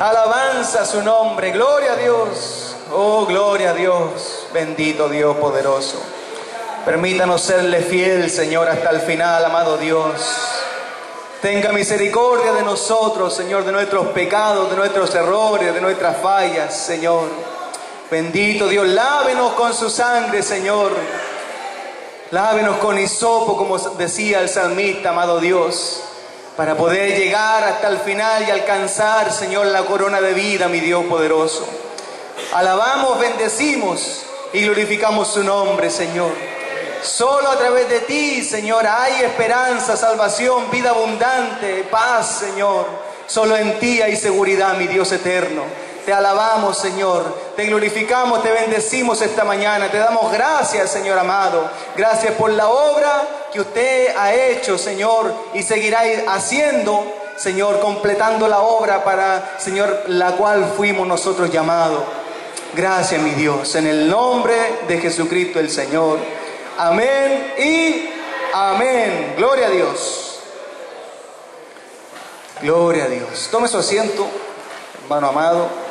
Alabanza su nombre. Gloria a Dios. Oh, gloria a Dios. Bendito Dios poderoso. Permítanos serle fiel, Señor, hasta el final, amado Dios. Tenga misericordia de nosotros, Señor, de nuestros pecados, de nuestros errores, de nuestras fallas, Señor. Bendito Dios, lávenos con su sangre, Señor. Lávenos con hisopo, como decía el salmista, amado Dios, para poder llegar hasta el final y alcanzar, Señor, la corona de vida, mi Dios poderoso. Alabamos, bendecimos y glorificamos su nombre, Señor. Solo a través de ti, Señor, hay esperanza, salvación, vida abundante, paz, Señor. Solo en ti hay seguridad, mi Dios eterno. Te alabamos, Señor. Te glorificamos, te bendecimos esta mañana. Te damos gracias, Señor amado. Gracias por la obra que usted ha hecho, Señor, y seguirá haciendo, Señor, completando la obra para, Señor, la cual fuimos nosotros llamados. Gracias, mi Dios, en el nombre de Jesucristo el Señor. Amén y amén. Gloria a Dios. Gloria a Dios. Tome su asiento, hermano amado.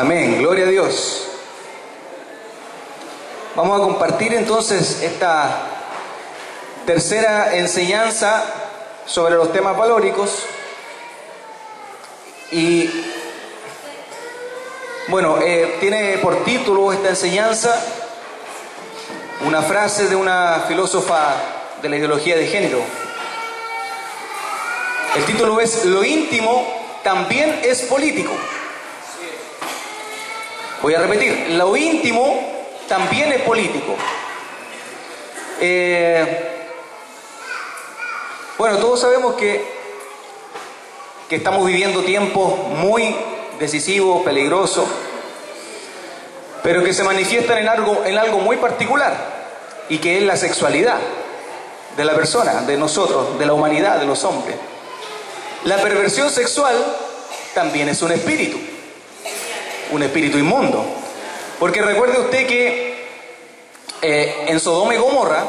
Amén. Gloria a Dios. Vamos a compartir entonces esta tercera enseñanza sobre los temas valóricos. Y bueno, eh, tiene por título esta enseñanza una frase de una filósofa de la ideología de género. El título es Lo íntimo también es político. Voy a repetir, lo íntimo también es político. Eh, bueno, todos sabemos que, que estamos viviendo tiempos muy decisivos, peligrosos, pero que se manifiestan en algo, en algo muy particular, y que es la sexualidad de la persona, de nosotros, de la humanidad, de los hombres. La perversión sexual también es un espíritu, un espíritu inmundo. Porque recuerde usted que eh, en Sodoma y Gomorra,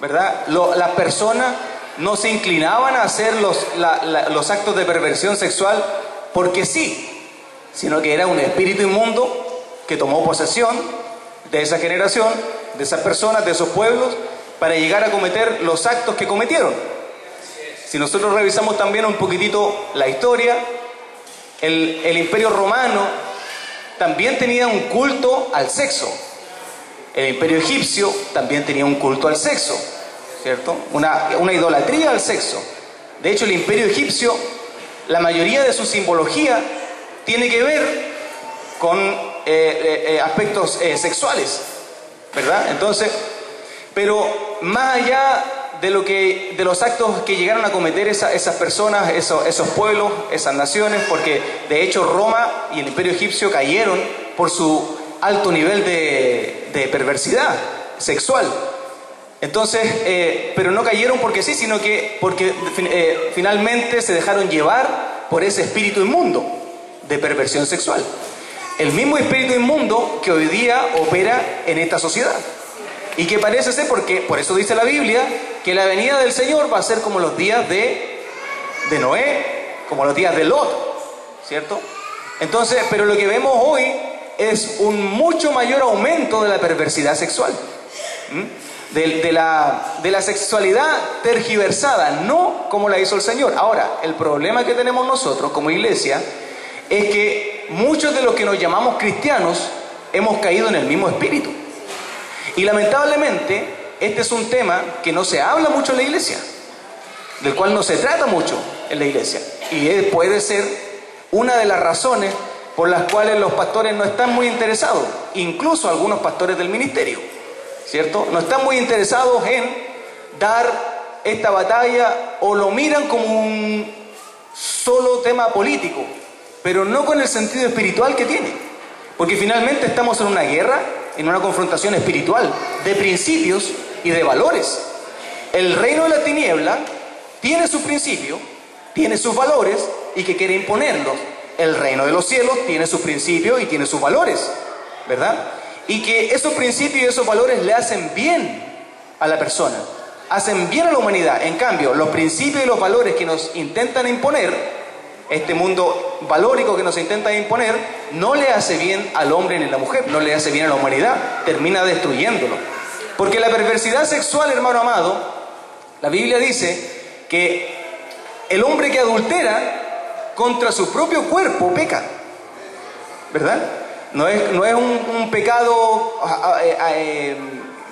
¿verdad? las personas no se inclinaban a hacer los, los actos de perversión sexual porque sí, sino que era un espíritu inmundo que tomó posesión de esa generación, de esas personas, de esos pueblos, para llegar a cometer los actos que cometieron. Si nosotros revisamos también un poquitito la historia, el, el imperio romano también tenía un culto al sexo. El imperio egipcio también tenía un culto al sexo. ¿cierto? Una, idolatría al sexo. De hecho, el imperio egipcio, la mayoría de su simbología tiene que ver con eh, eh, eh, aspectos sexuales, ¿verdad? Entonces, pero más allá de, lo que, de los actos que llegaron a cometer esas personas, esos, pueblos, esas naciones, porque de hecho Roma y el imperio egipcio cayeron por su alto nivel de, de perversidad sexual. Entonces, eh, pero no cayeron porque sí, sino que porque eh, finalmente se dejaron llevar por ese espíritu inmundo de perversión sexual. El mismo espíritu inmundo que hoy día opera en esta sociedad. Y que parece ser, porque por eso dice la Biblia, que la venida del Señor va a ser como los días de, de Noé, como los días de Lot, ¿cierto? Entonces, pero lo que vemos hoy es un mucho mayor aumento de la perversidad sexual de, la, de la sexualidad tergiversada, no como la hizo el Señor. Ahora, el problema que tenemos nosotros como iglesia es que muchos de los que nos llamamos cristianos hemos caído en el mismo espíritu. Y lamentablemente, este es un tema que no se habla mucho en la iglesia, del cual no se trata mucho en la iglesia. Y puede ser una de las razones por las cuales los pastores no están muy interesados, incluso algunos pastores del ministerio. ¿cierto? No están muy interesados en dar esta batalla o lo miran como un solo tema político, pero no con el sentido espiritual que tiene. Porque finalmente estamos en una guerra, en una confrontación espiritual, de principios y de valores. El reino de la tiniebla tiene su principio, tiene sus valores y que quiere imponerlos. El reino de los cielos tiene sus principios y tiene sus valores, ¿verdad? y que esos principios y esos valores le hacen bien a la persona, hacen bien a la humanidad. En cambio, los principios y los valores que nos intentan imponer, este mundo valórico que nos intenta imponer, no le hace bien al hombre ni a la mujer, no le hace bien a la humanidad, termina destruyéndolo. Porque la perversidad sexual, hermano amado, la Biblia dice que el hombre que adultera contra su propio cuerpo peca. ¿Verdad? No es, no es un, pecado eh, eh,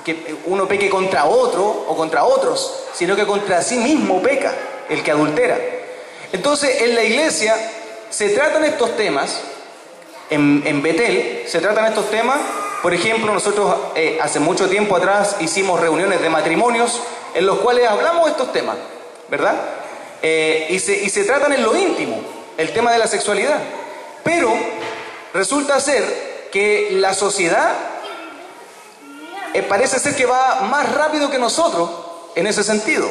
que uno peque contra otro o contra otros, sino que contra sí mismo peca el que adultera. Entonces, en la iglesia se tratan estos temas, en, Betel se tratan estos temas, por ejemplo, nosotros eh, hace mucho tiempo atrás hicimos reuniones de matrimonios en los cuales hablamos de estos temas, ¿verdad? Eh, y, se, y se tratan en lo íntimo, el tema de la sexualidad. Pero resulta ser que la sociedad eh, parece ser que va más rápido que nosotros en ese sentido.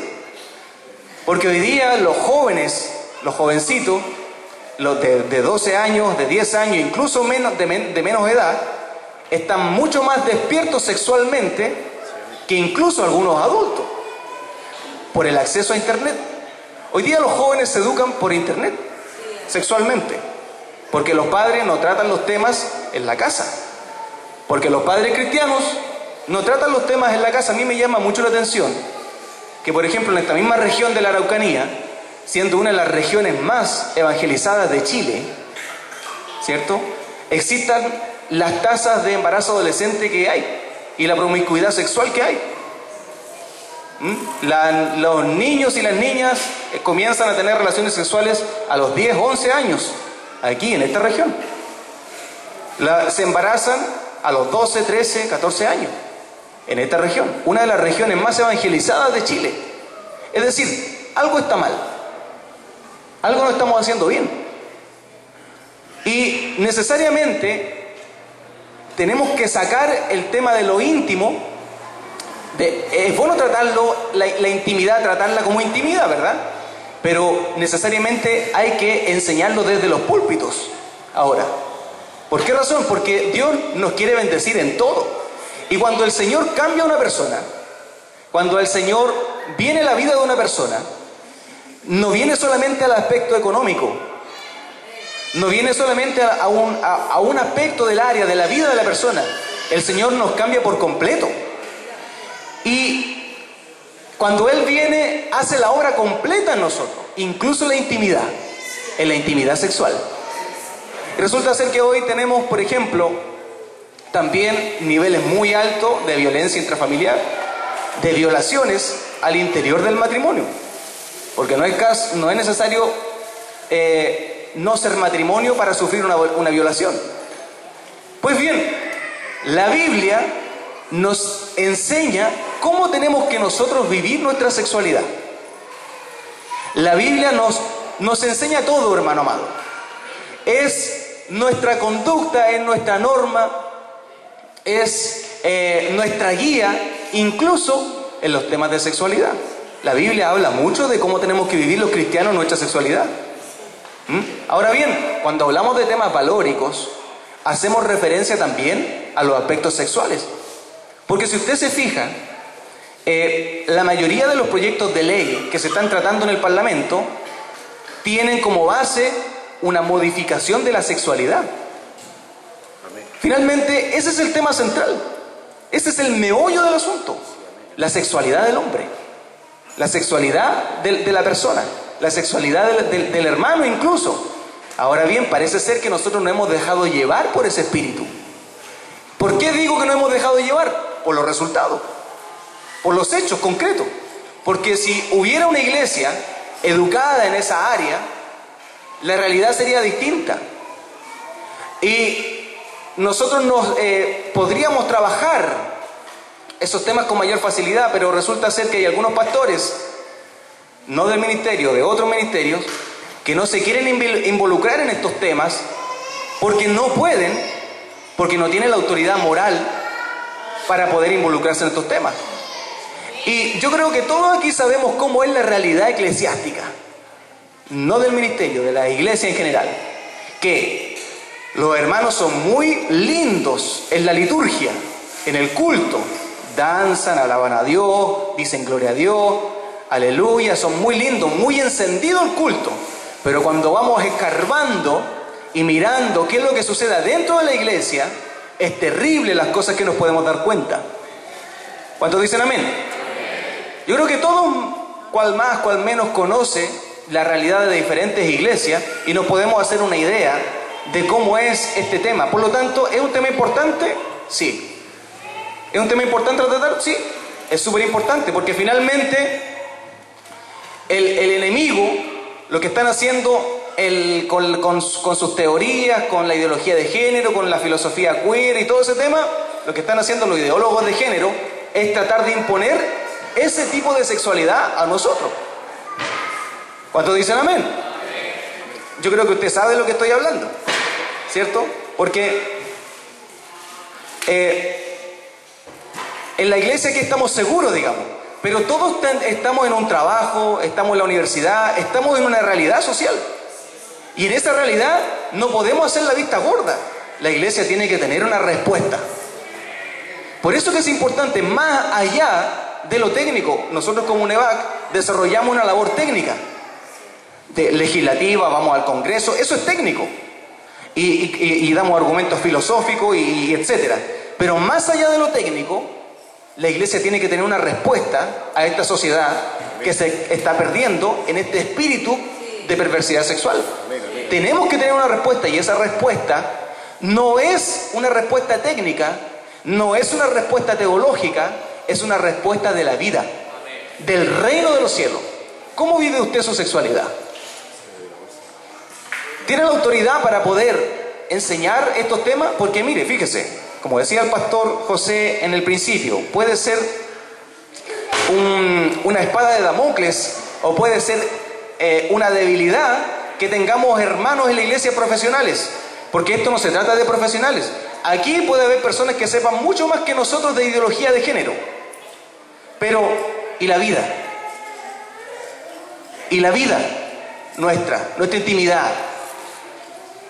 Porque hoy día los jóvenes, los jovencitos, los de, 12 años, de 10 años, incluso menos, de, de menos edad, están mucho más despiertos sexualmente que incluso algunos adultos por el acceso a Internet. Hoy día los jóvenes se educan por Internet, sexualmente, porque los padres no tratan los temas en la casa, porque los padres cristianos no tratan los temas en la casa. A mí me llama mucho la atención que, por ejemplo, en esta misma región de la Araucanía, siendo una de las regiones más evangelizadas de Chile, ¿cierto? Existan las tasas de embarazo adolescente que hay y la promiscuidad sexual que hay. ¿Mm? los niños y las niñas eh, comienzan a tener relaciones sexuales a los 10, 11 años, aquí en esta región. se embarazan a los 12, 13, 14 años, en esta región, una de las regiones más evangelizadas de Chile. Es decir, algo está mal, algo no estamos haciendo bien. Y necesariamente tenemos que sacar el tema de lo íntimo es bueno tratarlo, la, intimidad, tratarla como intimidad, ¿verdad? Pero necesariamente hay que enseñarlo desde los púlpitos. Ahora, ¿por qué razón? Porque Dios nos quiere bendecir en todo. Y cuando el Señor cambia a una persona, cuando el Señor viene a la vida de una persona, no viene solamente al aspecto económico, no viene solamente a un, a un aspecto del área, de la vida de la persona. El Señor nos cambia por completo. Y cuando Él viene, hace la obra completa en nosotros, incluso la intimidad, en la intimidad sexual. resulta ser que hoy tenemos, por ejemplo, también niveles muy altos de violencia intrafamiliar, de violaciones al interior del matrimonio. Porque no es, caso, no es necesario eh, no ser matrimonio para sufrir una, violación. Pues bien, la Biblia nos enseña cómo tenemos que nosotros vivir nuestra sexualidad. La Biblia nos, nos enseña todo, hermano amado. Es nuestra conducta, es nuestra norma, es eh, nuestra guía, incluso en los temas de sexualidad. La Biblia habla mucho de cómo tenemos que vivir los cristianos nuestra sexualidad. ¿Mm? Ahora bien, cuando hablamos de temas valóricos, hacemos referencia también a los aspectos sexuales. Porque si usted se fija, eh, la mayoría de los proyectos de ley que se están tratando en el Parlamento tienen como base una modificación de la sexualidad. Finalmente, ese es el tema central. Ese es el meollo del asunto. La sexualidad del hombre. La sexualidad de, la persona. La sexualidad del, hermano incluso. Ahora bien, parece ser que nosotros no hemos dejado llevar por ese espíritu. ¿Por qué digo que no hemos dejado llevar? por los resultados, por los hechos concretos. Porque si hubiera una iglesia educada en esa área, la realidad sería distinta. Y nosotros nos, eh, podríamos trabajar esos temas con mayor facilidad, pero resulta ser que hay algunos pastores, no del ministerio, de otros ministerios, que no se quieren involucrar en estos temas porque no pueden, porque no tienen la autoridad moral para poder involucrarse en estos temas. Y yo creo que todos aquí sabemos cómo es la realidad eclesiástica, no del ministerio, de la iglesia en general, que Los hermanos son muy lindos en la liturgia, en el culto. Danzan, alaban a Dios, dicen gloria a Dios, aleluya, son muy lindos, muy encendido el culto. Pero cuando vamos escarbando y mirando qué es lo que sucede dentro de la iglesia, es terrible las cosas que nos podemos dar cuenta. ¿Cuántos dicen amén? Yo creo que todos, cual más, cual menos, conoce la realidad de diferentes iglesias y nos podemos hacer una idea de cómo es este tema. Por lo tanto, ¿es un tema importante? Sí. ¿Es un tema importante tratar? Sí. Es súper importante porque finalmente el, enemigo, lo que están haciendo con, sus teorías, con la ideología de género, con la filosofía queer y todo ese tema, lo que están haciendo los ideólogos de género es tratar de imponer ese tipo de sexualidad a nosotros. ¿Cuántos dicen amén? Yo creo que usted sabe de lo que estoy hablando, ¿cierto? Porque eh, en la iglesia aquí estamos seguros, digamos, pero todos estamos en un trabajo, estamos en la universidad, estamos en una realidad social. Y en esa realidad no podemos hacer la vista gorda. La iglesia tiene que tener una respuesta. Por eso que es importante, más allá de lo técnico, nosotros como UNEVAC desarrollamos una labor técnica, legislativa, vamos al Congreso, eso es técnico. Y, damos argumentos filosóficos y, etcétera. Pero más allá de lo técnico, la iglesia tiene que tener una respuesta a esta sociedad que se está perdiendo en este espíritu de perversidad sexual. Tenemos que tener una respuesta y esa respuesta no es una respuesta técnica, no es una respuesta teológica, es una respuesta de la vida, del reino de los cielos. ¿Cómo vive usted su sexualidad? ¿Tiene la autoridad para poder enseñar estos temas? Porque mire, fíjese, como decía el pastor José en el principio, puede ser una espada de Damocles o puede ser eh, una debilidad que tengamos hermanos en la iglesia profesionales, porque esto no se trata de profesionales, Aquí puede haber personas que sepan mucho más que nosotros de ideología de género. Pero, ¿y la vida? ¿Y la vida nuestra, nuestra intimidad?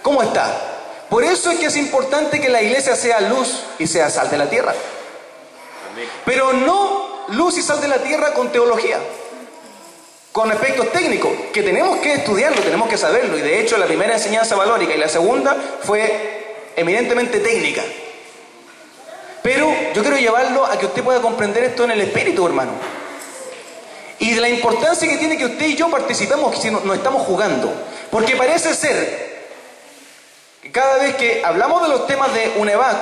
¿Cómo está? Por eso es que es importante que la iglesia sea luz y sea sal de la tierra. Pero no luz y sal de la tierra con teología, con aspectos técnicos, que tenemos que estudiarlo, tenemos que saberlo. Y de hecho la primera enseñanza valórica y la segunda fue eminentemente técnica. Pero yo quiero llevarlo a que usted pueda comprender esto en el espíritu, hermano. Y de la importancia que tiene que usted y yo participemos si nos estamos jugando. Porque parece ser cada vez que hablamos de los temas de UNEVAC,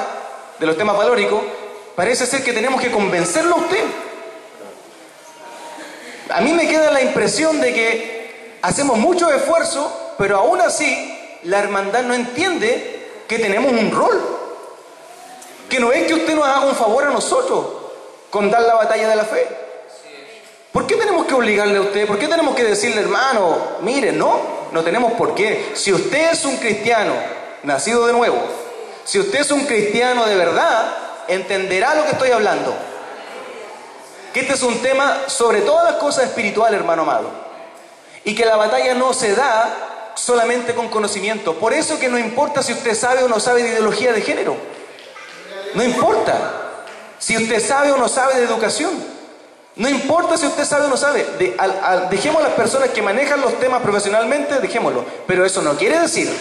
de los temas valóricos, parece ser que tenemos que convencerlo a usted. A mí me queda la impresión de que hacemos mucho esfuerzo, pero aún así la hermandad no entiende que tenemos un rol. Que no es que usted nos haga un favor a nosotros con dar la batalla de la fe. ¿Por qué tenemos que obligarle a usted? ¿Por qué tenemos que decirle, hermano, mire, no, no tenemos por qué. Si usted es un cristiano nacido de nuevo, si usted es un cristiano de verdad, entenderá lo que estoy hablando. Que este es un tema sobre todas las cosas espirituales, hermano amado. Y que la batalla no se da solamente con conocimiento. Por eso que no importa si usted sabe o no sabe de ideología de género. No importa si usted sabe o no sabe de educación. No importa si usted sabe o no sabe. dejemos a las personas que manejan los temas profesionalmente, dejémoslo. Pero eso no quiere decir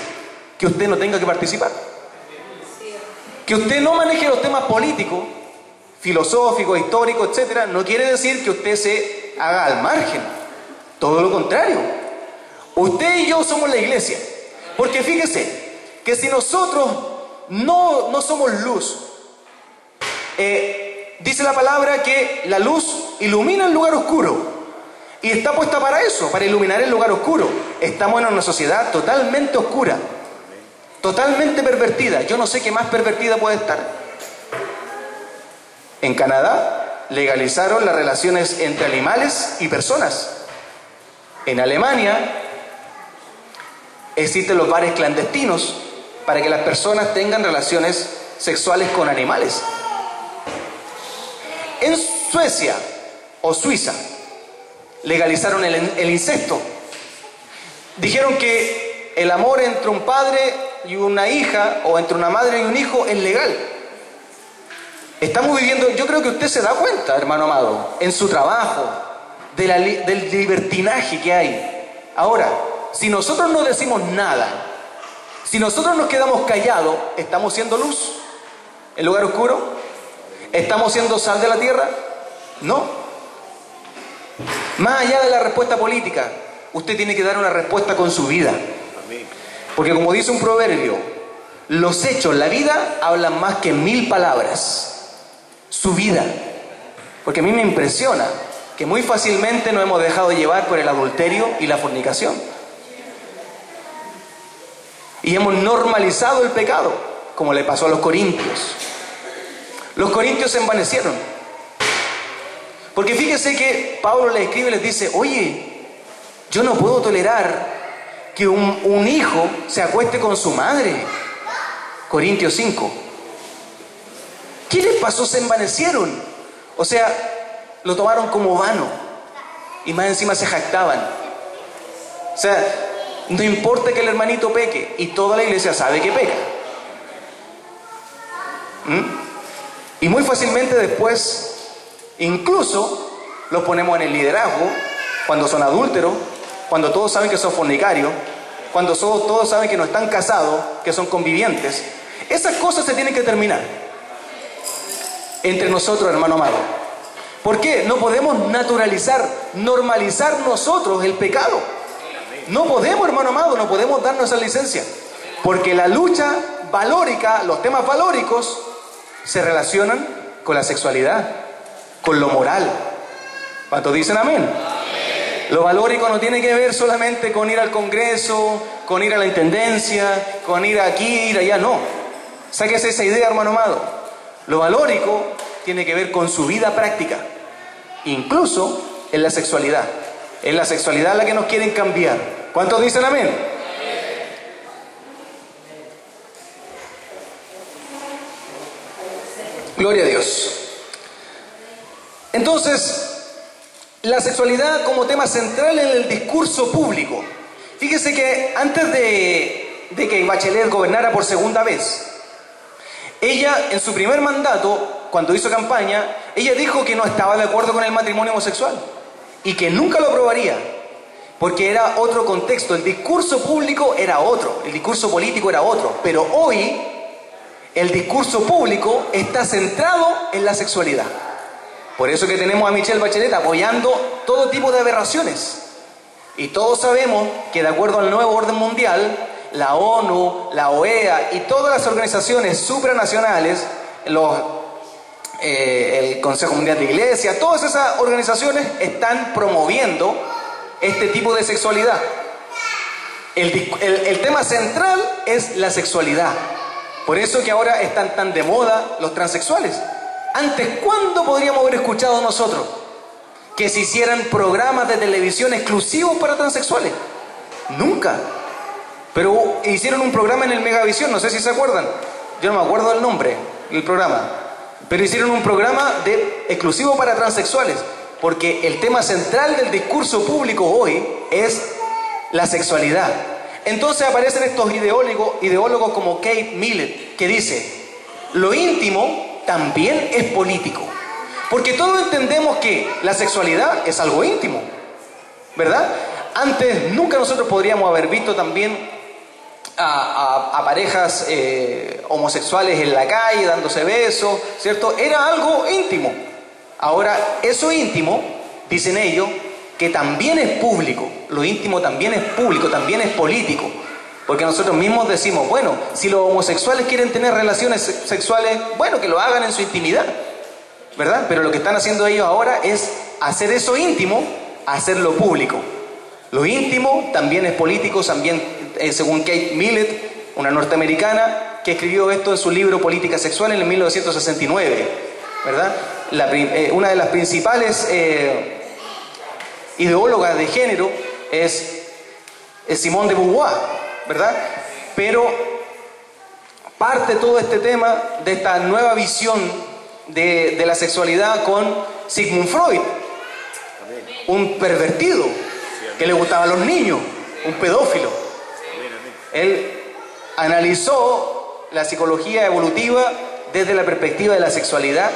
que usted no tenga que participar. Que usted no maneje los temas políticos, filosóficos, históricos, etcétera, no quiere decir que usted se haga al margen. Todo lo contrario. Usted y yo somos la iglesia. Porque fíjese que si nosotros no, no somos luz, eh, dice la palabra que la luz ilumina el lugar oscuro. Y está puesta para eso, para iluminar el lugar oscuro. Estamos en una sociedad totalmente oscura, totalmente pervertida. Yo no sé qué más pervertida puede estar. En Canadá legalizaron las relaciones entre animales y personas. En Alemania existen los bares clandestinos para que las personas tengan relaciones sexuales con animales. En Suecia o Suiza legalizaron el, incesto. Dijeron que el amor entre un padre y una hija o entre una madre y un hijo es legal. Estamos viviendo, yo creo que usted se da cuenta, hermano amado, en su trabajo, del libertinaje que hay. Ahora, si nosotros no decimos nada, si nosotros nos quedamos callados, ¿estamos siendo luz en lugar oscuro? ¿Estamos siendo sal de la tierra? No. Más allá de la respuesta política, usted tiene que dar una respuesta con su vida. Porque como dice un proverbio, los hechos, la vida, hablan más que mil palabras su vida. Porque a mí me impresiona que muy fácilmente nos hemos dejado llevar por el adulterio y la fornicación. Y hemos normalizado el pecado, como le pasó a los corintios. Los corintios se envanecieron. Porque fíjese que Pablo les escribe y les dice, oye, yo no puedo tolerar que un, un hijo se acueste con su madre. Corintios 5. ¿Qué les pasó? Se envanecieron. O sea, lo tomaron como vano. Y más encima se jactaban. O sea, no importa que el hermanito peque. Y toda la iglesia sabe que peca. ¿Mm? Y muy fácilmente después, incluso, los ponemos en el liderazgo cuando son adúlteros, cuando todos saben que son fornicarios, cuando todos saben que no están casados, que son convivientes. Esas cosas se tienen que terminar entre nosotros, hermano amado. ¿Por qué? No podemos naturalizar, normalizar nosotros el pecado. No podemos, hermano amado, no podemos darnos esa licencia. Porque la lucha valórica, los temas valóricos, se relacionan con la sexualidad, con lo moral. ¿Cuántos dicen amén? Lo valórico no tiene que ver solamente con ir al Congreso, con ir a la Intendencia, con ir aquí, ir allá, no. Sáquese esa idea, hermano amado. Lo valórico tiene que ver con su vida práctica, incluso en la sexualidad. Es la sexualidad la que nos quieren cambiar. ¿Cuántos dicen amén? Gloria a Dios. Entonces, la sexualidad como tema central en el discurso público. Fíjese que antes de, de que Bachelet gobernara por segunda vez, ella, en su primer mandato, cuando hizo campaña, ella dijo que no estaba de acuerdo con el matrimonio homosexual y que nunca lo aprobaría, porque era otro contexto, el discurso público era otro, el discurso político era otro, pero hoy el discurso público está centrado en la sexualidad. Por eso que tenemos a Michelle Bachelet apoyando todo tipo de aberraciones. Y todos sabemos que de acuerdo al nuevo orden mundial, la ONU, la OEA y todas las organizaciones supranacionales, eh, el Consejo Mundial de Iglesia, todas esas organizaciones están promoviendo este tipo de sexualidad. El, el tema central es la sexualidad. Por eso que ahora están tan de moda los transexuales. Antes, ¿cuándo podríamos haber escuchado nosotros que se hicieran programas de televisión exclusivos para transexuales? Nunca. Pero hicieron un programa en el Megavisión, no sé si se acuerdan. Yo no me acuerdo del nombre del programa. Pero hicieron un programa de, exclusivo para transexuales. Porque el tema central del discurso público hoy es la sexualidad. Entonces aparecen estos ideólogos, ideólogos como Kate Millett, que dice, lo íntimo también es político. Porque todos entendemos que la sexualidad es algo íntimo, ¿verdad? Antes nunca nosotros podríamos haber visto también a, parejas eh, homosexuales en la calle dándose besos, ¿cierto? Era algo íntimo. Ahora, eso íntimo, dicen ellos, que también es público, lo íntimo también es público, también es político. Porque nosotros mismos decimos, bueno, si los homosexuales quieren tener relaciones sexuales, bueno, que lo hagan en su intimidad, ¿verdad? Pero lo que están haciendo ellos ahora es hacer eso íntimo, hacerlo público. Lo íntimo también es político, también eh, según Kate Millett, una norteamericana, que escribió esto en su libro Política Sexual en el 1969, ¿verdad? Eh, una de las principales eh, ideólogas de género es, Simone de Beauvoir, ¿verdad? Pero parte todo este tema de esta nueva visión de, la sexualidad con Sigmund Freud, un pervertido que le gustaban los niños, un pedófilo. Él analizó la psicología evolutiva desde la perspectiva de la sexualidad,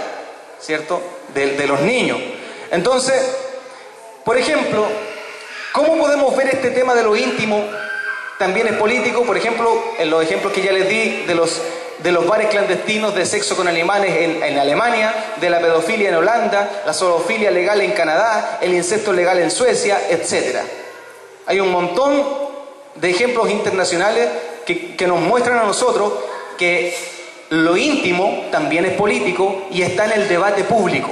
¿cierto? De los niños. Entonces, por ejemplo, ¿cómo podemos ver este tema de lo íntimo? También es político, por ejemplo, en los ejemplos que ya les di de los, bares clandestinos de sexo con alemanes en, Alemania, de la pedofilia en Holanda, la zoofilia legal en Canadá, el incesto legal en Suecia, etc. Hay un montón de ejemplos internacionales que, que nos muestran a nosotros que lo íntimo también es político y está en el debate público.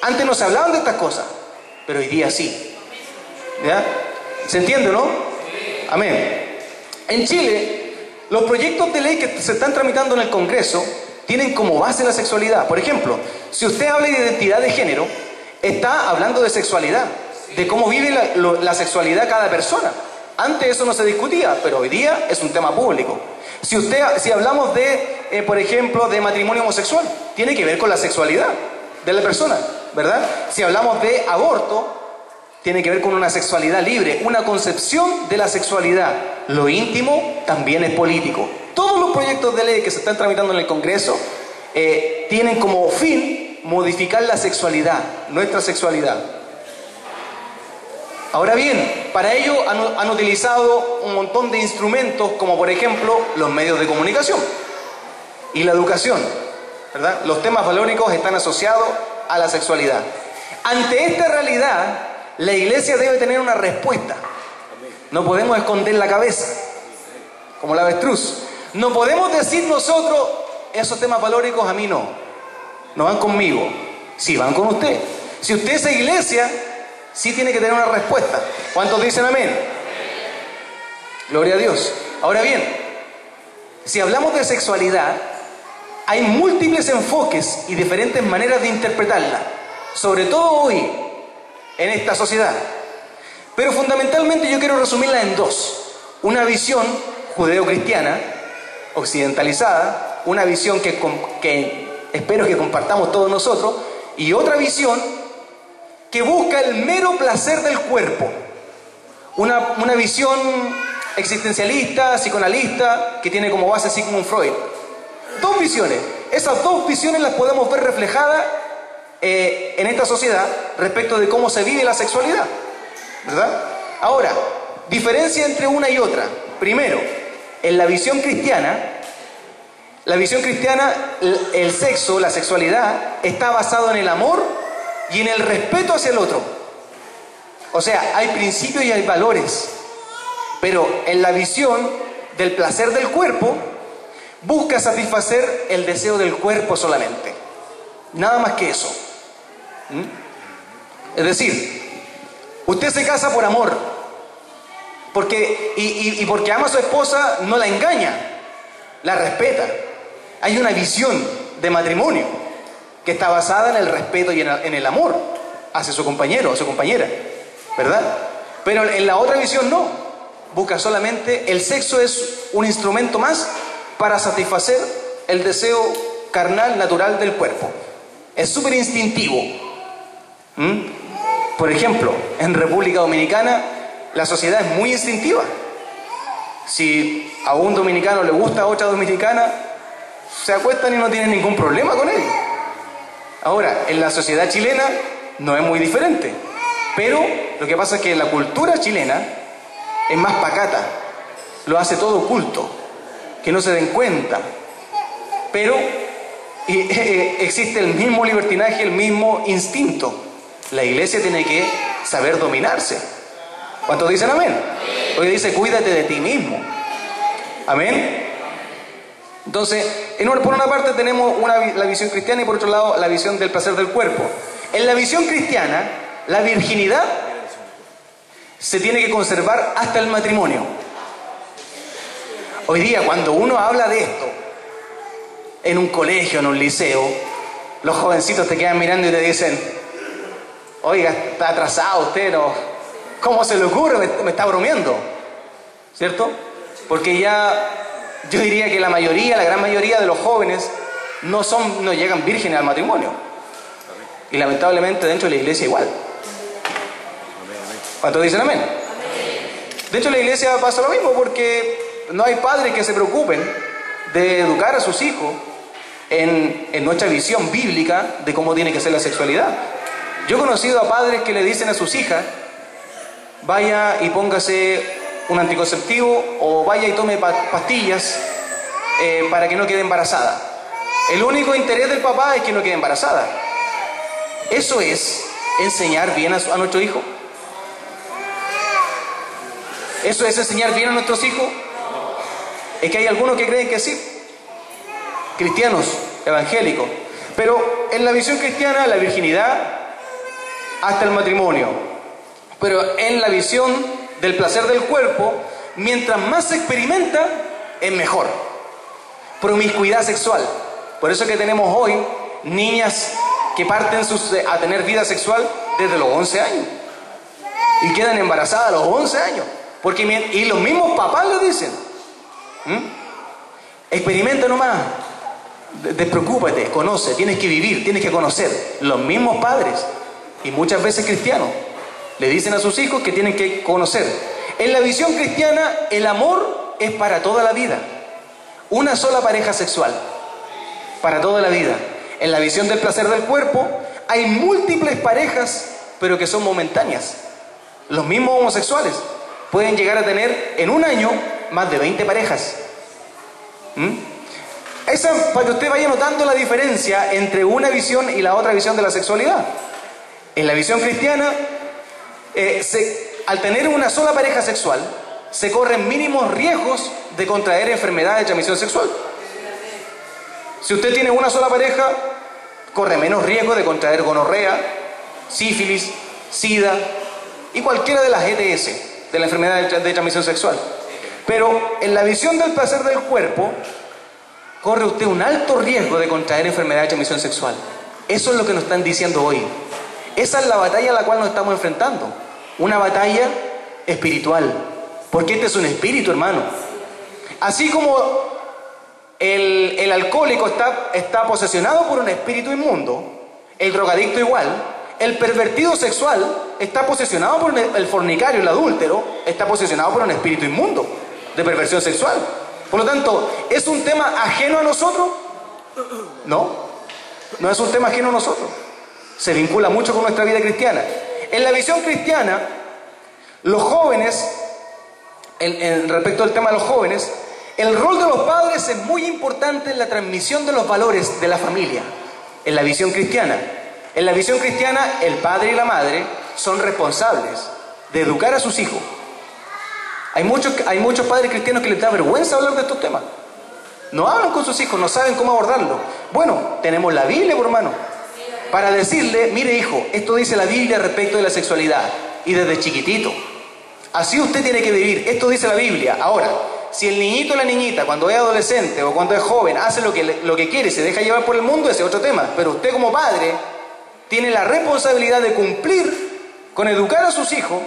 Antes no se hablaban de estas cosas, pero hoy día sí. ¿Ya? ¿Se entiende, no? Amén. En Chile, los proyectos de ley que se están tramitando en el Congreso tienen como base la sexualidad. Por ejemplo, si usted habla de identidad de género, está hablando de sexualidad, de cómo vive la, sexualidad cada persona. Antes eso no se discutía, pero hoy día es un tema público. Si, usted, si hablamos de, eh, por ejemplo, de matrimonio homosexual, tiene que ver con la sexualidad de la persona, ¿verdad? Si hablamos de aborto, tiene que ver con una sexualidad libre, una concepción de la sexualidad. Lo íntimo también es político. Todos los proyectos de ley que se están tramitando en el Congreso eh, tienen como fin modificar la sexualidad, nuestra sexualidad. Ahora bien, para ello han, utilizado un montón de instrumentos, como por ejemplo los medios de comunicación y la educación. ¿verdad? Los temas valóricos están asociados a la sexualidad. Ante esta realidad, la iglesia debe tener una respuesta. No podemos esconder la cabeza, como la avestruz. No podemos decir nosotros, esos temas valóricos a mí no. No van conmigo. Sí, van con usted. Si usted es iglesia, sí tiene que tener una respuesta. ¿Cuántos dicen amén? Gloria a Dios. Ahora bien, si hablamos de sexualidad, hay múltiples enfoques y diferentes maneras de interpretarla, sobre todo hoy, en esta sociedad. Pero fundamentalmente yo quiero resumirla en dos. Una visión judeo-cristiana, occidentalizada, una visión que, espero que compartamos todos nosotros, y otra visión que busca el mero placer del cuerpo. Una, una visión existencialista, psicoanalista, que tiene como base Sigmund Freud. Dos visiones. Esas dos visiones las podemos ver reflejadas eh, en esta sociedad respecto de cómo se vive la sexualidad. ¿Verdad? Ahora, diferencia entre una y otra. Primero, en la visión cristiana, la visión cristiana, el sexo, la sexualidad, está basado en el amor y en el respeto hacia el otro. O sea, hay principios y hay valores. Pero en la visión del placer del cuerpo, busca satisfacer el deseo del cuerpo solamente. Nada más que eso. ¿Mm? Es decir, usted se casa por amor. Porque, y, y, porque ama a su esposa, no la engaña, la respeta. Hay una visión de matrimonio que está basada en el respeto y en el, en el amor hacia su compañero o su compañera, ¿verdad? Pero en la otra visión no. Busca solamente, el sexo es un instrumento más para satisfacer el deseo carnal natural del cuerpo. Es súper instintivo. ¿Mm? Por ejemplo, en República Dominicana la sociedad es muy instintiva. Si a un dominicano le gusta a otra dominicana, se acuestan y no tienen ningún problema con él. Ahora, en la sociedad chilena no es muy diferente. Pero lo que pasa es que la cultura chilena es más pacata, lo hace todo oculto, que no se den cuenta. Pero eh, existe el mismo libertinaje, el mismo instinto. La iglesia tiene que saber dominarse. ¿Cuántos dicen amén? Hoy dice, cuídate de ti mismo. Amén. Entonces, en una, por una parte tenemos la visión cristiana y por otro lado la visión del placer del cuerpo. En la visión cristiana, la virginidad se tiene que conservar hasta el matrimonio. Hoy día, cuando uno habla de esto, en un colegio, en un liceo, los jovencitos te quedan mirando y te dicen, oiga, está atrasado usted, ¿no? ¿cómo se le ocurre? Me, está bromeando, ¿cierto? Porque ya yo diría que la mayoría, la gran mayoría de los jóvenes no, son, no llegan vírgenes al matrimonio. Y lamentablemente dentro de la iglesia igual. ¿Cuántos dicen amén? Dentro de la iglesia pasa lo mismo porque no hay padres que se preocupen de educar a sus hijos en, en nuestra visión bíblica de cómo tiene que ser la sexualidad. Yo he conocido a padres que le dicen a sus hijas, vaya y póngase un anticonceptivo o vaya y tome pastillas eh, para que no quede embarazada. El único interés del papá es que no quede embarazada. Eso es enseñar bien a, a nuestro hijo. ¿Eso es enseñar bien a nuestros hijos? Es que hay algunos que creen que sí, cristianos, evangélicos. Pero en la visión cristiana, la virginidad hasta el matrimonio. Pero en la visión del placer del cuerpo, mientras más se experimenta, es mejor. Promiscuidad sexual. Por eso que tenemos hoy niñas que parten a tener vida sexual desde los 11 años. Y quedan embarazadas a los 11 años. Porque, y los mismos papás lo dicen. Experimenta nomás. Despreocúpate, conoce, tienes que vivir, tienes que conocer. Los mismos padres y muchas veces cristianos le dicen a sus hijos que tienen que conocer. En la visión cristiana, el amor es para toda la vida. Una sola pareja sexual, para toda la vida. En la visión del placer del cuerpo, hay múltiples parejas, pero que son momentáneas. Los mismos homosexuales pueden llegar a tener en un año más de 20 parejas. ¿Mm? Esa, para que usted vaya notando la diferencia entre una visión y la otra visión de la sexualidad. En la visión cristiana, eh, al tener una sola pareja sexual, se corren mínimos riesgos de contraer enfermedades de transmisión sexual. Si usted tiene una sola pareja, corre menos riesgo de contraer gonorrea, sífilis, sida y cualquiera de las ETS, de la enfermedad de transmisión sexual. Pero en la visión del placer del cuerpo, corre usted un alto riesgo de contraer enfermedad de transmisión sexual. Eso es lo que nos están diciendo hoy. Esa es la batalla a la cual nos estamos enfrentando. Una batalla espiritual. Porque este es un espíritu, hermano. Así como el, alcohólico está, está posesionado por un espíritu inmundo, el drogadicto igual, el pervertido sexual está posesionado por el fornicario, el adúltero, está posesionado por un espíritu inmundo de perversión sexual. Por lo tanto, ¿es un tema ajeno a nosotros? No, no es un tema ajeno a nosotros se vincula mucho con nuestra vida cristiana. En la visión cristiana, los jóvenes, en, respecto al tema de los jóvenes, el rol de los padres es muy importante en la transmisión de los valores de la familia, en la visión cristiana. En la visión cristiana, el padre y la madre son responsables de educar a sus hijos. Hay muchos, hay muchos padres cristianos que les da vergüenza hablar de estos temas. No hablan con sus hijos, no saben cómo abordarlo. Bueno, tenemos la Biblia, hermano para decirle, mire hijo, esto dice la Biblia respecto de la sexualidad y desde chiquitito. Así usted tiene que vivir, esto dice la Biblia. Ahora, si el niñito o la niñita cuando es adolescente o cuando es joven hace lo que, lo que quiere se deja llevar por el mundo, ese es otro tema. Pero usted como padre tiene la responsabilidad de cumplir con educar a sus hijos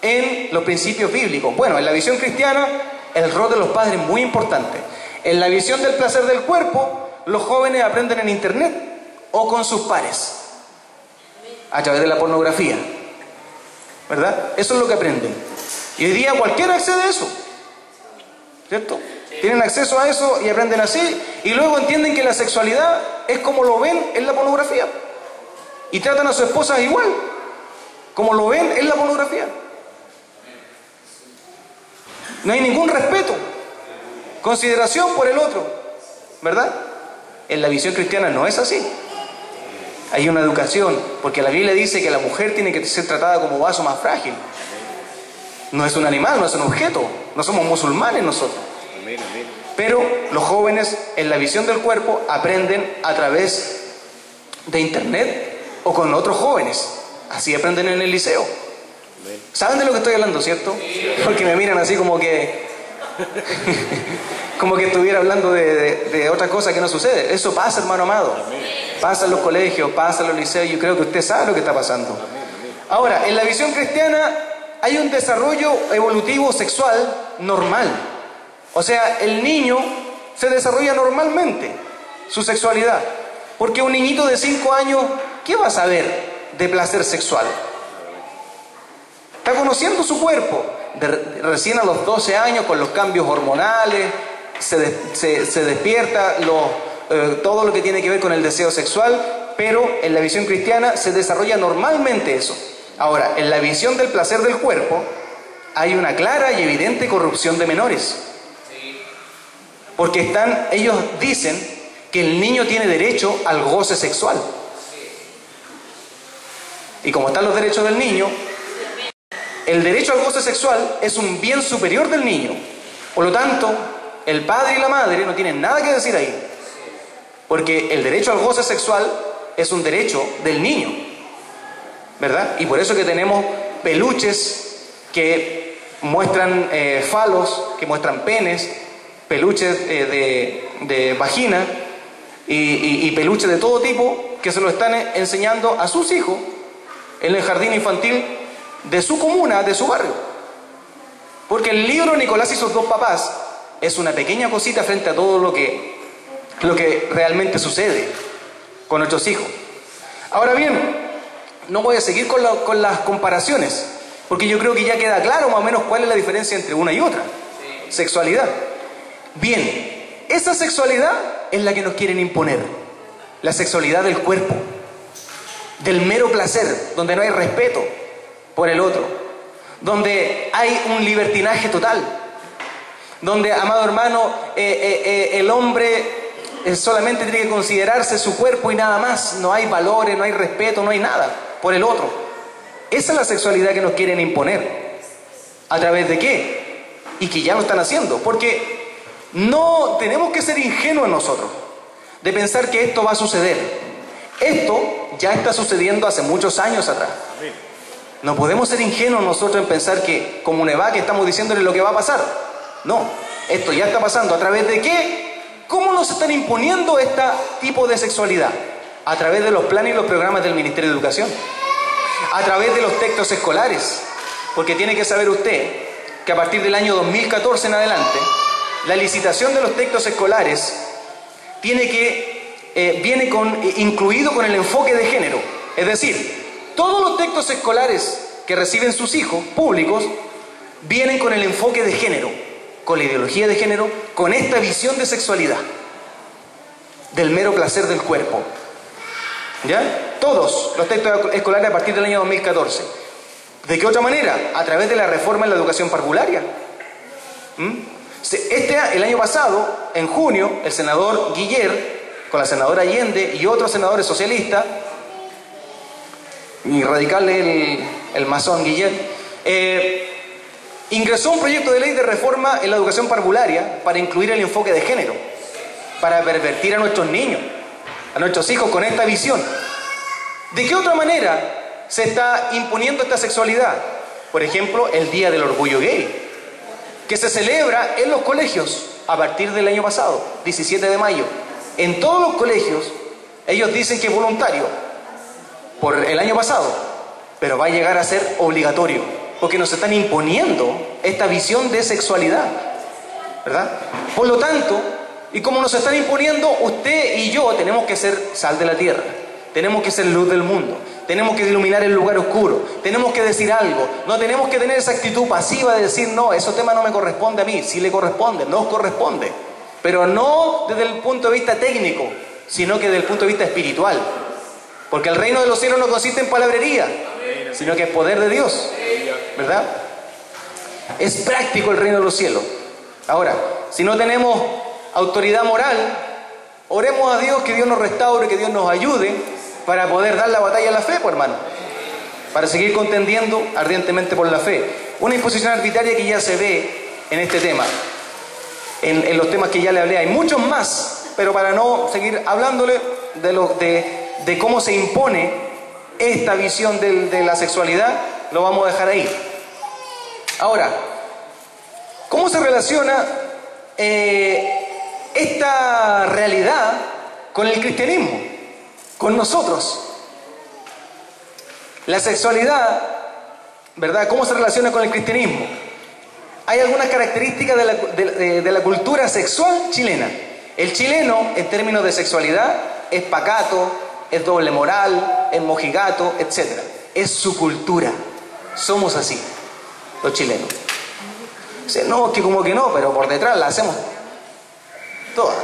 en los principios bíblicos. Bueno, en la visión cristiana el rol de los padres es muy importante. En la visión del placer del cuerpo, los jóvenes aprenden en internet o con sus pares a través de la pornografía. ¿Verdad? Eso es lo que aprenden. Y hoy día cualquiera accede a eso. ¿Cierto? Tienen acceso a eso y aprenden así y luego entienden que la sexualidad es como lo ven en la pornografía. Y tratan a su esposa igual, como lo ven en la pornografía. No hay ningún respeto, consideración por el otro, ¿verdad? En la visión cristiana no es así hay una educación, porque la Biblia dice que la mujer tiene que ser tratada como vaso más frágil. No es un animal, no es un objeto, no somos musulmanes nosotros. Pero los jóvenes en la visión del cuerpo aprenden a través de internet o con otros jóvenes. Así aprenden en el liceo. ¿Saben de lo que estoy hablando, cierto? Porque me miran así como que como que estuviera hablando de, otra cosa que no sucede. Eso pasa, hermano amado. Pasa en los colegios, pasa en los liceos. Yo creo que usted sabe lo que está pasando. Ahora, en la visión cristiana hay un desarrollo evolutivo sexual normal. O sea, el niño se desarrolla normalmente su sexualidad. Porque un niñito de 5 años, ¿qué va a saber de placer sexual? Está conociendo su cuerpo, recién a los 12 años, con los cambios hormonales, se, se, despierta eh, todo lo que tiene que ver con el deseo sexual, pero en la visión cristiana se desarrolla normalmente eso. Ahora, en la visión del placer del cuerpo hay una clara y evidente corrupción de menores. Porque están, ellos dicen que el niño tiene derecho al goce sexual. Y como están los derechos del niño, el derecho al goce sexual es un bien superior del niño. Por lo tanto, el padre y la madre no tienen nada que decir ahí. Porque el derecho al goce sexual es un derecho del niño. ¿Verdad? Y por eso que tenemos peluches que muestran eh, falos, que muestran penes, peluches eh, de, vagina y peluches de todo tipo que se lo están enseñando a sus hijos en el jardín infantil de su comuna, de su barrio. Porque el libro Nicolás y sus dos papás es una pequeña cosita frente a todo lo que, lo que realmente sucede con nuestros hijos. Ahora bien, no voy a seguir con, con las comparaciones, porque yo creo que ya queda claro más o menos cuál es la diferencia entre una y otra. Sexualidad. Bien, esa sexualidad es la que nos quieren imponer, la sexualidad del cuerpo del mero placer, donde no hay respeto por el otro, donde hay un libertinaje total, donde, amado hermano, eh, eh, eh, el hombre solamente tiene que considerarse su cuerpo y nada más, no hay valores, no hay respeto, no hay nada por el otro. Esa es la sexualidad que nos quieren imponer. ¿A través de qué? Y que ya lo están haciendo, porque no tenemos que ser ingenuos nosotros de pensar que esto va a suceder. Esto ya está sucediendo hace muchos años atrás. No podemos ser ingenuos nosotros en pensar que como que estamos diciéndole lo que va a pasar. No, esto ya está pasando. ¿A través de qué? ¿Cómo nos están imponiendo este tipo de sexualidad? A través de los planes y los programas del Ministerio de Educación. A través de los textos escolares. Porque tiene que saber usted que a partir del año 2014 en adelante, la licitación de los textos escolares tiene que eh, viene eh, incluido con el enfoque de género. Es decir, todos los textos escolares que reciben sus hijos públicos vienen con el enfoque de género, con la ideología de género, con esta visión de sexualidad, del mero placer del cuerpo. ¿Ya? Todos los textos escolares a partir del año 2014. ¿De qué otra manera? A través de la reforma en la educación parvularia. ¿Mm? Este, el año pasado, en junio, el senador Guiller con la senadora Allende y otros senadores socialistas, y radical el, el masón Guillermo, eh, ingresó un proyecto de ley de reforma en la educación parvularia para incluir el enfoque de género, para pervertir a nuestros niños, a nuestros hijos con esta visión. ¿De qué otra manera se está imponiendo esta sexualidad? Por ejemplo, el Día del Orgullo Gay, que se celebra en los colegios a partir del año pasado, 17 de mayo. En todos los colegios, ellos dicen que es voluntario por el año pasado, pero va a llegar a ser obligatorio, porque nos están imponiendo esta visión de sexualidad, ¿verdad? Por lo tanto, y como nos están imponiendo, usted y yo tenemos que ser sal de la tierra, tenemos que ser luz del mundo, tenemos que iluminar el lugar oscuro, tenemos que decir algo, no tenemos que tener esa actitud pasiva de decir, no, ese tema no me corresponde a mí, si le corresponde, no os corresponde pero no desde el punto de vista técnico, sino que desde el punto de vista espiritual. Porque el reino de los cielos no consiste en palabrería, sino que es poder de Dios, ¿verdad? Es práctico el reino de los cielos. Ahora, si no tenemos autoridad moral, oremos a Dios que Dios nos restaure, que Dios nos ayude para poder dar la batalla a la fe, pues hermano. Para seguir contendiendo ardientemente por la fe. Una imposición arbitraria que ya se ve en este tema en, los temas que ya le hablé. Hay muchos más, pero para no seguir hablándole de, de, cómo se impone esta visión de, la sexualidad, lo vamos a dejar ahí. Ahora, ¿cómo se relaciona eh, esta realidad con el cristianismo? Con nosotros. La sexualidad, ¿verdad? ¿Cómo se relaciona con el cristianismo? hay algunas características de la, cultura sexual chilena. El chileno, en términos de sexualidad, es pacato, es doble moral, es mojigato, etc. Es su cultura. Somos así, los chilenos. Dice, no, que como que no, pero por detrás la hacemos toda.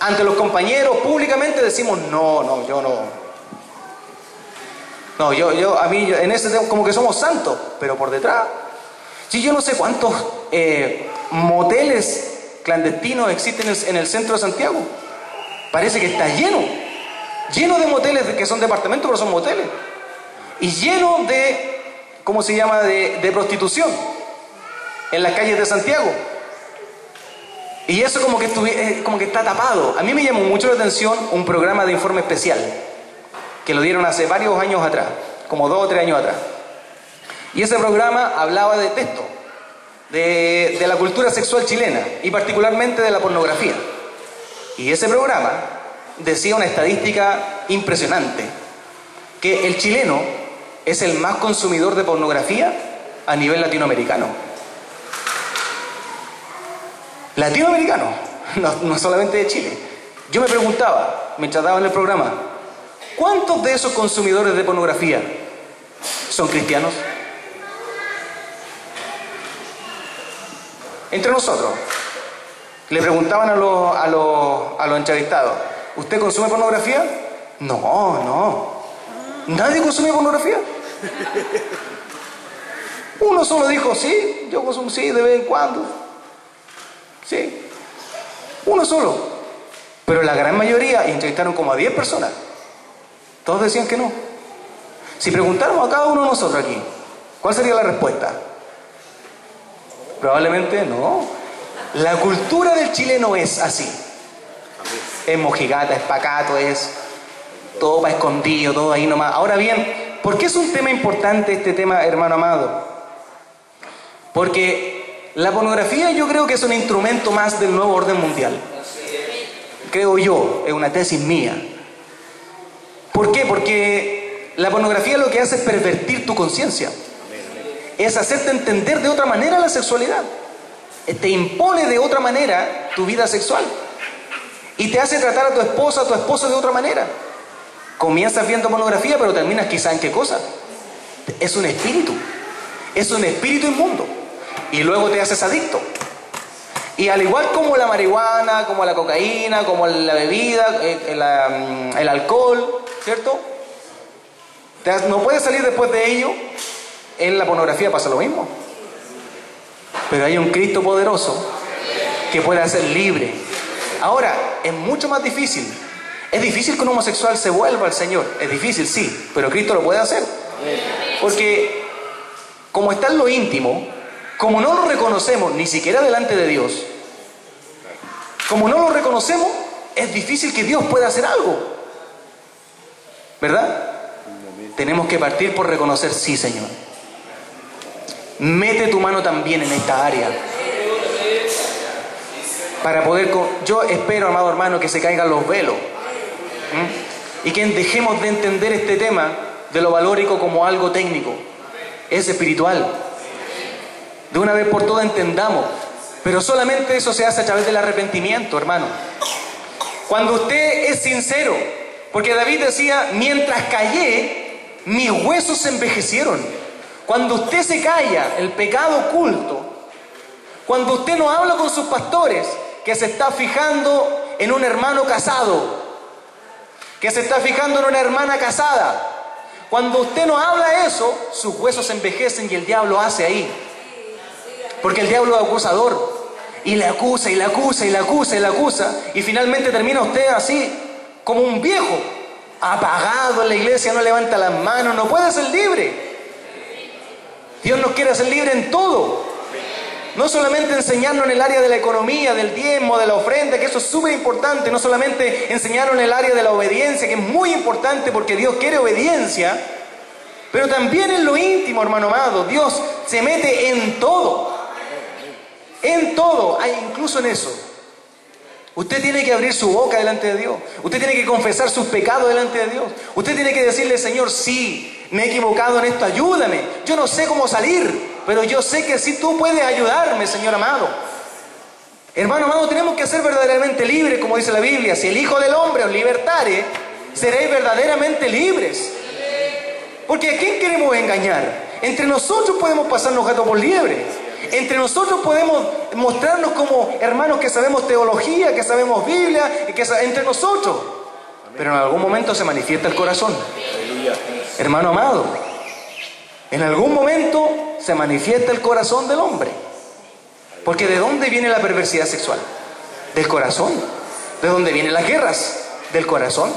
Ante los compañeros públicamente decimos, no, no, yo no. No, yo, yo, a mí, en ese como que somos santos, pero por detrás. Si yo no sé cuántos eh, moteles clandestinos existen en el centro de Santiago. Parece que está lleno. Lleno de moteles que son departamentos, pero son moteles. Y lleno de, ¿cómo se llama?, de, prostitución en las calles de Santiago. Y eso como que, eh, como que está tapado. A mí me llamó mucho la atención un programa de informe especial que lo dieron hace varios años atrás, como dos o tres años atrás. Y ese programa hablaba de texto, de, de la cultura sexual chilena y particularmente de la pornografía. Y ese programa decía una estadística impresionante, que el chileno es el más consumidor de pornografía a nivel latinoamericano. Latinoamericano, no, solamente de Chile. Yo me preguntaba, mientras daba en el programa, ¿cuántos de esos consumidores de pornografía son cristianos? Entre nosotros. Le preguntaban a los, a los, a los entrevistados, ¿usted consume pornografía? No, no. ¿Nadie consume pornografía? Uno solo dijo, sí, yo consumo, sí, de vez en cuando. Sí. Uno solo. Pero la gran mayoría, entrevistaron como a 10 personas, todos decían que no. Si preguntáramos a cada uno de nosotros aquí, ¿cuál sería la respuesta? Probablemente no. La cultura del chileno es así. Es mojigata, es pacato, es todo para escondido, todo ahí nomás. Ahora bien, ¿por qué es un tema importante este tema, hermano amado? Porque la pornografía yo creo que es un instrumento más del nuevo orden mundial. Creo yo, es una tesis mía. ¿Por qué? Porque la pornografía lo que hace es pervertir tu conciencia. Es hacerte entender de otra manera la sexualidad. Te impone de otra manera tu vida sexual. Y te hace tratar a tu esposa, a tu esposo de otra manera. Comienzas viendo pornografía, pero terminas quizá en qué cosa. Es un espíritu. Es un espíritu inmundo. Y luego te haces adicto. Y al igual como la marihuana, como la cocaína, como la bebida, eh, mm, el, alcohol, ¿cierto? no puedes salir después de ello. En la pornografía pasa lo mismo. Pero hay un Cristo poderoso que puede hacer libre. Ahora, es mucho más difícil es difícil que un homosexual se vuelva al Señor. Es difícil, sí, pero Cristo lo puede hacer. Porque como está en lo íntimo, como no lo reconocemos ni siquiera delante de Dios, como no lo reconocemos, es difícil que Dios pueda hacer algo. ¿Verdad? Tenemos que partir por reconocer, sí, Señor. Mete tu mano también en esta área. Para poder... Yo espero, amado hermano, que se caigan los velos ¿Mm? Y que dejemos de entender este tema de lo valórico como algo técnico. Es espiritual. De una vez por todas entendamos. Pero solamente eso se hace a través del arrepentimiento, hermano. Cuando usted es sincero, porque David decía, mientras callé, mis huesos se envejecieron. Cuando usted se calla, el pecado oculto, cuando usted no habla con sus pastores, que se está fijando en un hermano casado, que se está fijando en una hermana casada. Cuando usted no habla eso, sus huesos se envejecen y el diablo hace ahí. Porque el diablo es acusador. Y le acusa y le acusa y le acusa y le acusa. Y finalmente termina usted así, como un viejo, apagado en la iglesia, no levanta las manos, no puede ser libre. Dios nos quiere hacer libre en todo. No solamente enseñarnos en el área de la economía, del diezmo, de la ofrenda, que eso es súper importante. No solamente enseñarnos en el área de la obediencia, que es muy importante porque Dios quiere obediencia. Pero también en lo íntimo, hermano amado. Dios se mete en todo. En todo, incluso en eso. Usted tiene que abrir su boca delante de Dios. Usted tiene que confesar sus pecados delante de Dios. Usted tiene que decirle, Señor, sí, me he equivocado en esto, ayúdame. Yo no sé cómo salir, pero yo sé que sí tú puedes ayudarme, Señor amado. Hermano amado, tenemos que ser verdaderamente libres, como dice la Biblia. Si el Hijo del Hombre os libertare, seréis verdaderamente libres. Porque ¿a quién queremos engañar? Entre nosotros podemos pasarnos gato por liebre. Entre nosotros podemos mostrarnos como hermanos que sabemos teología, que sabemos Biblia, y que entre nosotros. Pero en algún momento se manifiesta el corazón. Hermano amado, en algún momento se manifiesta el corazón del hombre. Porque ¿de dónde viene la perversidad sexual? Del corazón. ¿De dónde vienen las guerras? Del corazón.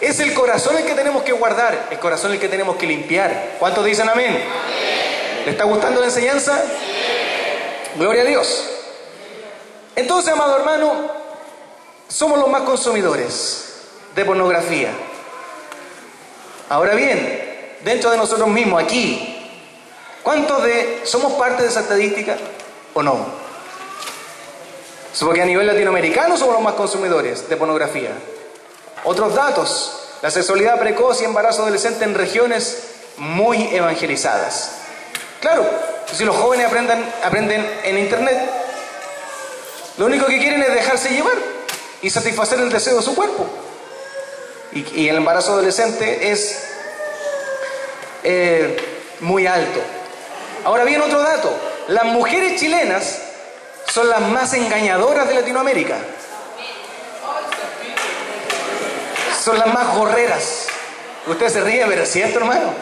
Es el corazón el que tenemos que guardar, el corazón el que tenemos que limpiar. ¿Cuántos dicen amén? ¿Le está gustando la enseñanza? Gloria a Dios. Entonces, amado hermano, somos los más consumidores de pornografía. Ahora bien, dentro de nosotros mismos, aquí, ¿cuántos de somos parte de esa estadística o no? Porque a nivel latinoamericano somos los más consumidores de pornografía. Otros datos, la sexualidad precoz y embarazo adolescente en regiones muy evangelizadas. Claro, si los jóvenes aprenden, aprenden en Internet, lo único que quieren es dejarse llevar y satisfacer el deseo de su cuerpo. Y, el embarazo adolescente es eh, muy alto. Ahora bien, otro dato. Las mujeres chilenas son las más engañadoras de Latinoamérica. son las más gorreras. Usted se ríe, pero es cierto, hermano.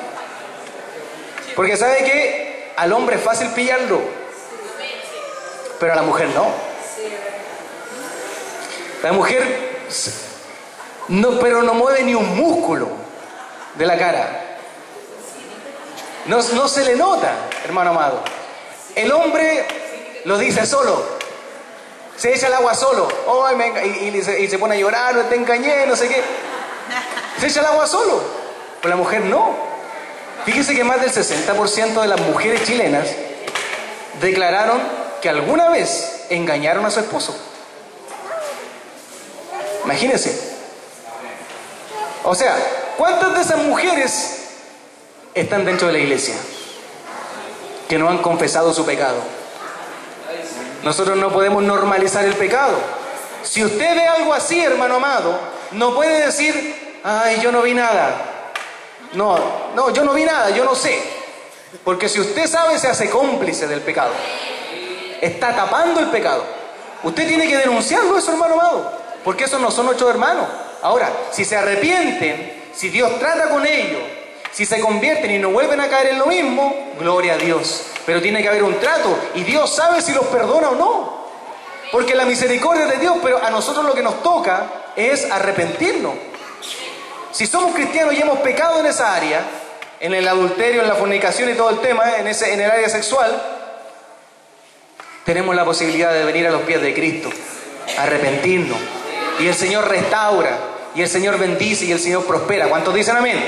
Porque sabe que al hombre es fácil pillarlo, pero a la mujer no. La mujer no, pero no mueve ni un músculo de la cara. No, no se le nota, hermano amado. El hombre lo dice solo. Se echa el agua solo. y, se, y, se, pone a llorar, no te engañé, no sé qué. Se echa el agua solo, pero la mujer no. Fíjese que más del 60% de las mujeres chilenas declararon que alguna vez engañaron a su esposo. Imagínense. O sea, ¿cuántas de esas mujeres están dentro de la iglesia que no han confesado su pecado? Nosotros no podemos normalizar el pecado. Si usted ve algo así, hermano amado, no puede decir, ay, yo no vi nada. No, no, yo no vi nada, yo no sé. Porque si usted sabe, se hace cómplice del pecado. Está tapando el pecado. Usted tiene que denunciarlo eso, hermano amado. Porque esos no son nuestros hermanos. Ahora, si se arrepienten, si Dios trata con ellos, si se convierten y no vuelven a caer en lo mismo, gloria a Dios. Pero tiene que haber un trato y Dios sabe si los perdona o no. Porque la misericordia de Dios, pero a nosotros lo que nos toca es arrepentirnos. Si somos cristianos y hemos pecado en esa área, en el adulterio, en la fornicación y todo el tema, en, ese, en el área sexual, tenemos la posibilidad de venir a los pies de Cristo, arrepentirnos. Y el Señor restaura, y el Señor bendice, y el Señor prospera. ¿Cuántos dicen amén?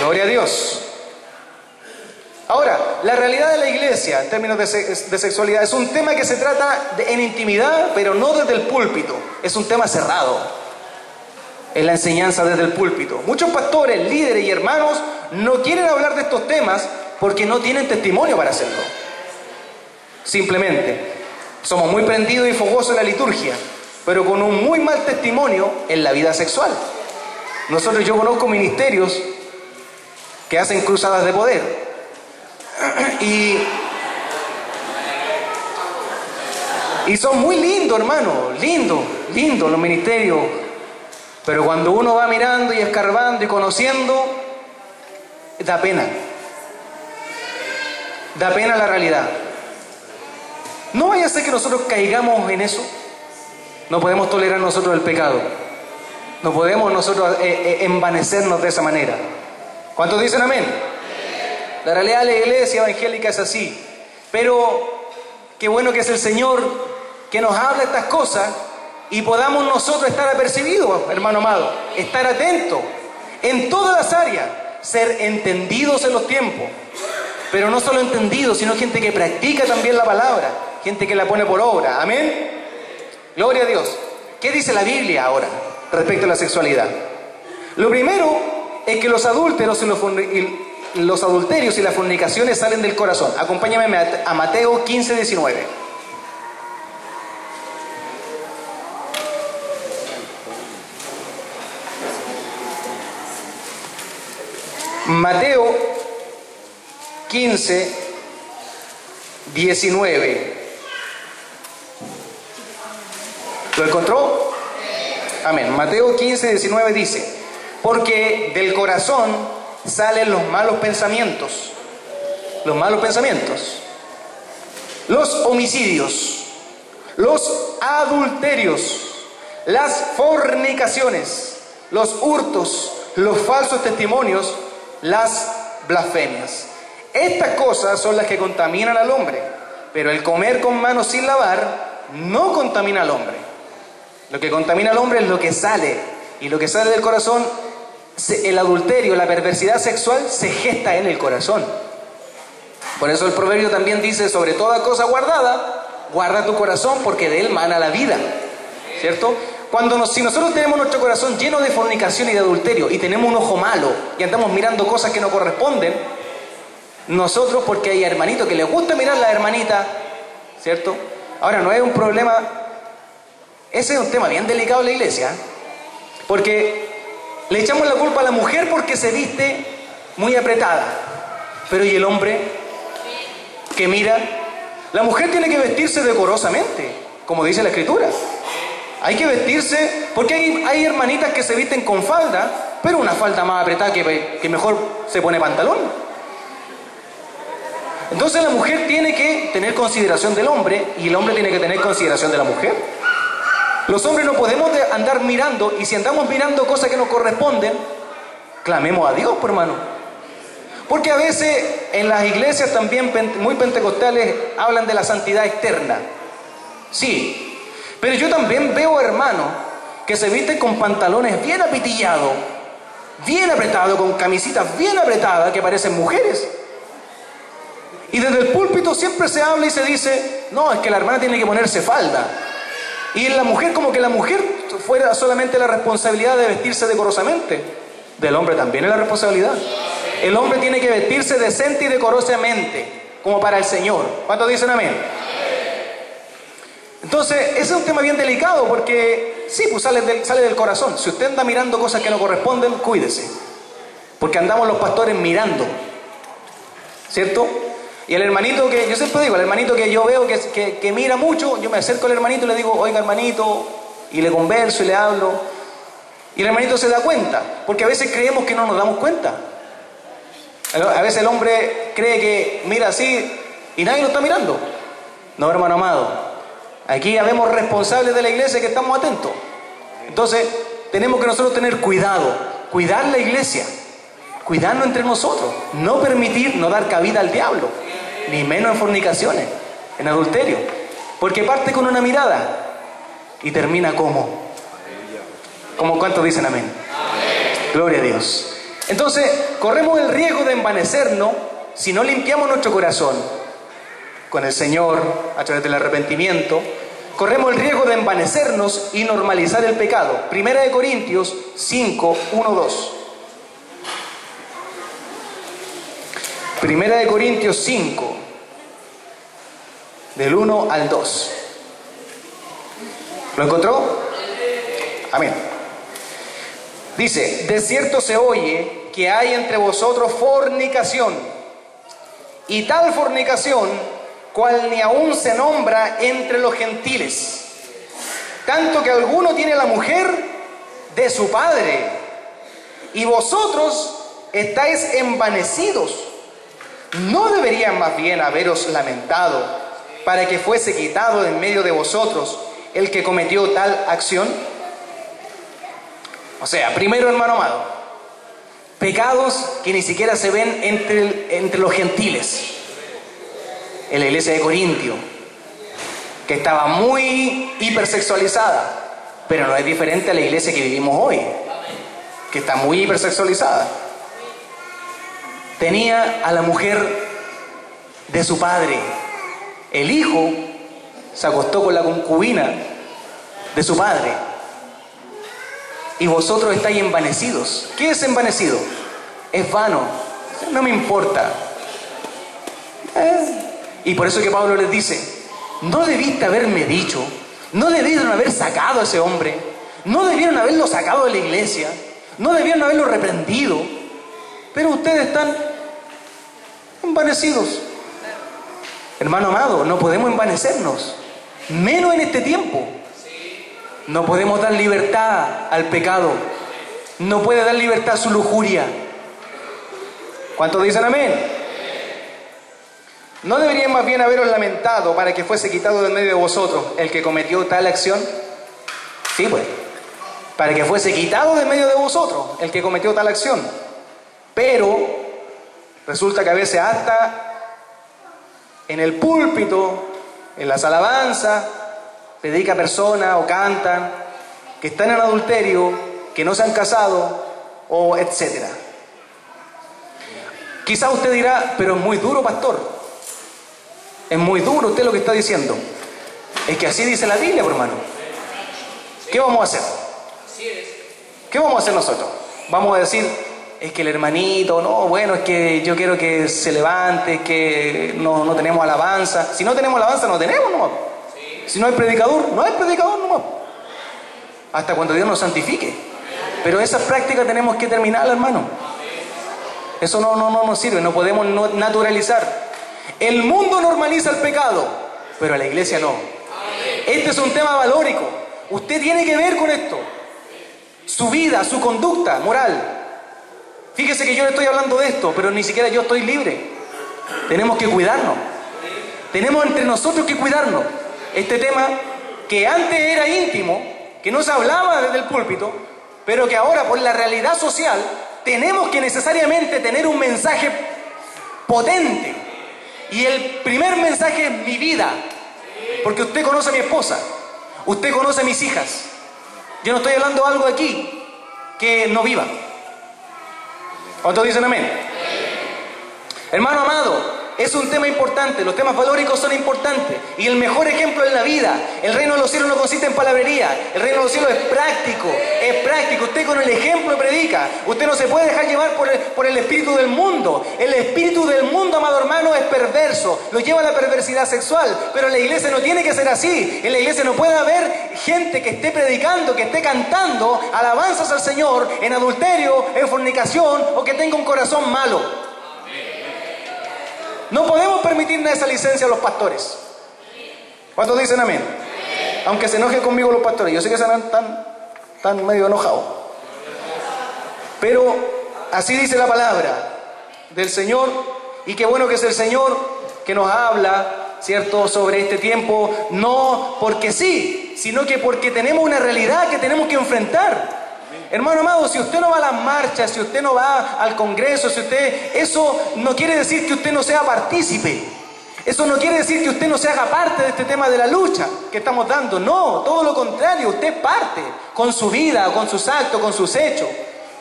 Gloria a Dios. Ahora, la realidad de la iglesia en términos de, sexualidad es un tema que se trata en intimidad, pero no desde el púlpito. Es un tema cerrado en la enseñanza desde el púlpito. Muchos pastores, líderes y hermanos no quieren hablar de estos temas porque no tienen testimonio para hacerlo. Simplemente, somos muy prendidos y fogosos en la liturgia, pero con un muy mal testimonio en la vida sexual. Nosotros yo conozco ministerios que hacen cruzadas de poder y y son muy lindos, hermano, lindo, lindo los ministerios pero cuando uno va mirando y escarbando y conociendo, da pena. Da pena la realidad. No vaya a ser que nosotros caigamos en eso. No podemos tolerar nosotros el pecado. No podemos nosotros eh, eh, envanecernos de esa manera. ¿Cuántos dicen amén? La realidad de la iglesia evangélica es así. Pero qué bueno que es el Señor que nos habla estas cosas y podamos nosotros estar apercibidos, hermano amado, estar atentos en todas las áreas, ser entendidos en los tiempos, pero no solo entendidos, sino gente que practica también la palabra, gente que la pone por obra, amén. Gloria a Dios. ¿Qué dice la Biblia ahora respecto a la sexualidad? Lo primero es que los adúlteros y los, adulterios y las fornicaciones salen del corazón. Acompáñame a Mateo 15, 19. Mateo 15, 19. ¿Lo encontró? Amén. Mateo 15, 19 dice, porque del corazón salen los malos pensamientos, los malos pensamientos, los homicidios, los adulterios, las fornicaciones, los hurtos, los falsos testimonios, las blasfemias. Estas cosas son las que contaminan al hombre, pero el comer con manos sin lavar no contamina al hombre. Lo que contamina al hombre es lo que sale, y lo que sale del corazón, el adulterio, la perversidad sexual se gesta en el corazón. Por eso el proverbio también dice, sobre toda cosa guardada, guarda tu corazón porque de él mana la vida. ¿Cierto? Cuando si nosotros tenemos nuestro corazón lleno de fornicación y de adulterio y tenemos un ojo malo y andamos mirando cosas que no corresponden, nosotros, porque hay hermanitos que les gusta mirar a la hermanita, ¿cierto? Ahora, no es un problema, ese es un tema bien delicado en la iglesia, porque le echamos la culpa a la mujer porque se viste muy apretada, pero ¿y el hombre que mira? La mujer tiene que vestirse decorosamente, como dice la escritura. Hay que vestirse, porque hay, hermanitas que se visten con falda, pero una falda más apretada que, que mejor se pone pantalón. Entonces la mujer tiene que tener consideración del hombre y el hombre tiene que tener consideración de la mujer. Los hombres no podemos andar mirando y si andamos mirando cosas que nos corresponden, clamemos a Dios, por hermano. Porque a veces en las iglesias también muy pentecostales hablan de la santidad externa. Sí, pero yo también veo hermanos que se visten con pantalones bien apitillados, bien apretados, con camisitas bien apretadas que parecen mujeres. Y desde el púlpito siempre se habla y se dice, no, es que la hermana tiene que ponerse falda. Y la mujer como que la mujer fuera solamente la responsabilidad de vestirse decorosamente. Del hombre también es la responsabilidad. El hombre tiene que vestirse decente y decorosamente, como para el Señor. ¿Cuántos dicen amén? Entonces, ese es un tema bien delicado porque sí, pues sale del, sale del corazón. Si usted anda mirando cosas que no corresponden, cuídese. Porque andamos los pastores mirando. ¿Cierto? Y el hermanito que, yo siempre digo, el hermanito que yo veo que, que, mira mucho, yo me acerco al hermanito y le digo, oiga hermanito, y le converso y le hablo. Y el hermanito se da cuenta, porque a veces creemos que no nos damos cuenta. A veces el hombre cree que mira así y nadie lo está mirando. No, hermano amado, Aquí habemos responsables de la iglesia que estamos atentos. Entonces, tenemos que nosotros tener cuidado, cuidar la iglesia, cuidarnos entre nosotros, no permitir, no dar cabida al diablo, ni menos en fornicaciones, en adulterio, porque parte con una mirada y termina como. Como cuántos dicen amén. Gloria a Dios. Entonces, corremos el riesgo de envanecernos si no limpiamos nuestro corazón con el Señor a través del arrepentimiento, corremos el riesgo de envanecernos y normalizar el pecado. Primera de Corintios 5, 1, 2. Primera de Corintios 5, del 1 al 2. ¿Lo encontró? Amén. Dice, de cierto se oye que hay entre vosotros fornicación, y tal fornicación cual ni aún se nombra entre los gentiles, tanto que alguno tiene la mujer de su padre, y vosotros estáis envanecidos. ¿No deberían más bien haberos lamentado para que fuese quitado en medio de vosotros el que cometió tal acción? O sea, primero hermano amado, pecados que ni siquiera se ven entre, entre los gentiles en la iglesia de Corintio, que estaba muy hipersexualizada, pero no es diferente a la iglesia que vivimos hoy, que está muy hipersexualizada. Tenía a la mujer de su padre. El hijo se acostó con la concubina de su padre. Y vosotros estáis envanecidos. ¿Qué es envanecido? Es vano. No me importa. Eh, y por eso que Pablo les dice, no debiste haberme dicho, no debieron haber sacado a ese hombre, no debieron haberlo sacado de la iglesia, no debieron haberlo reprendido, pero ustedes están envanecidos. Hermano amado, no podemos envanecernos, menos en este tiempo. No podemos dar libertad al pecado. No puede dar libertad a su lujuria. ¿Cuántos dicen amén? ¿No deberían más bien haberos lamentado para que fuese quitado de medio de vosotros el que cometió tal acción? Sí, pues. Para que fuese quitado de medio de vosotros el que cometió tal acción. Pero resulta que a veces hasta en el púlpito, en las alabanzas, predica personas o cantan que están en adulterio, que no se han casado o etcétera. Quizá usted dirá, pero es muy duro, pastor. Es muy duro usted lo que está diciendo. Es que así dice la Biblia, hermano. ¿Qué vamos a hacer? ¿Qué vamos a hacer nosotros? Vamos a decir, es que el hermanito, no, bueno, es que yo quiero que se levante, es que no, no tenemos alabanza. Si no tenemos alabanza, no tenemos nomás. Si no hay predicador, no hay predicador nomás. Hasta cuando Dios nos santifique. Pero esa práctica tenemos que terminarla, hermano. Eso no, no, no nos sirve, no podemos naturalizar. El mundo normaliza el pecado, pero la iglesia no. Este es un tema valórico. Usted tiene que ver con esto. Su vida, su conducta moral. Fíjese que yo le estoy hablando de esto, pero ni siquiera yo estoy libre. Tenemos que cuidarnos. Tenemos entre nosotros que cuidarnos este tema que antes era íntimo, que no se hablaba desde el púlpito, pero que ahora por la realidad social tenemos que necesariamente tener un mensaje potente. Y el primer mensaje es mi vida, porque usted conoce a mi esposa, usted conoce a mis hijas. Yo no estoy hablando de algo aquí que no viva. ¿Cuántos dicen amén? Hermano amado, es un tema importante, los temas valóricos son importantes y el mejor ejemplo es la vida. El reino de los cielos no consiste en palabrería, el reino de los cielos es práctico, es práctico. Usted con el ejemplo predica, usted no se puede dejar llevar por el, por el espíritu del mundo. El espíritu del mundo, amado hermano, es perverso, lo lleva a la perversidad sexual, pero en la iglesia no tiene que ser así. En la iglesia no puede haber gente que esté predicando, que esté cantando alabanzas al Señor en adulterio, en fornicación o que tenga un corazón malo. No podemos permitirle esa licencia a los pastores. ¿Cuántos dicen amén? Aunque se enojen conmigo los pastores, yo sé que serán tan, tan medio enojados. Pero así dice la palabra del Señor, y qué bueno que es el Señor que nos habla, ¿cierto?, sobre este tiempo, no porque sí, sino que porque tenemos una realidad que tenemos que enfrentar. Hermano amado, si usted no va a las marchas, si usted no va al Congreso, si usted, eso no quiere decir que usted no sea partícipe. Eso no quiere decir que usted no se haga parte de este tema de la lucha que estamos dando. No, todo lo contrario, usted parte con su vida, con sus actos, con sus hechos.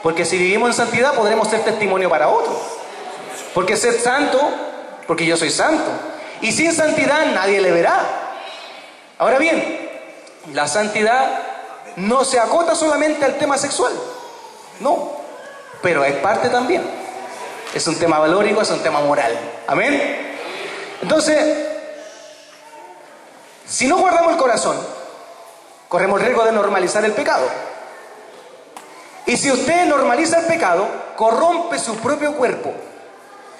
Porque si vivimos en santidad podremos ser testimonio para otros. Porque ser santo, porque yo soy santo. Y sin santidad nadie le verá. Ahora bien, la santidad no se acota solamente al tema sexual, no, pero es parte también. Es un tema valórico, es un tema moral. Amén. Entonces, si no guardamos el corazón, corremos riesgo de normalizar el pecado. Y si usted normaliza el pecado, corrompe su propio cuerpo,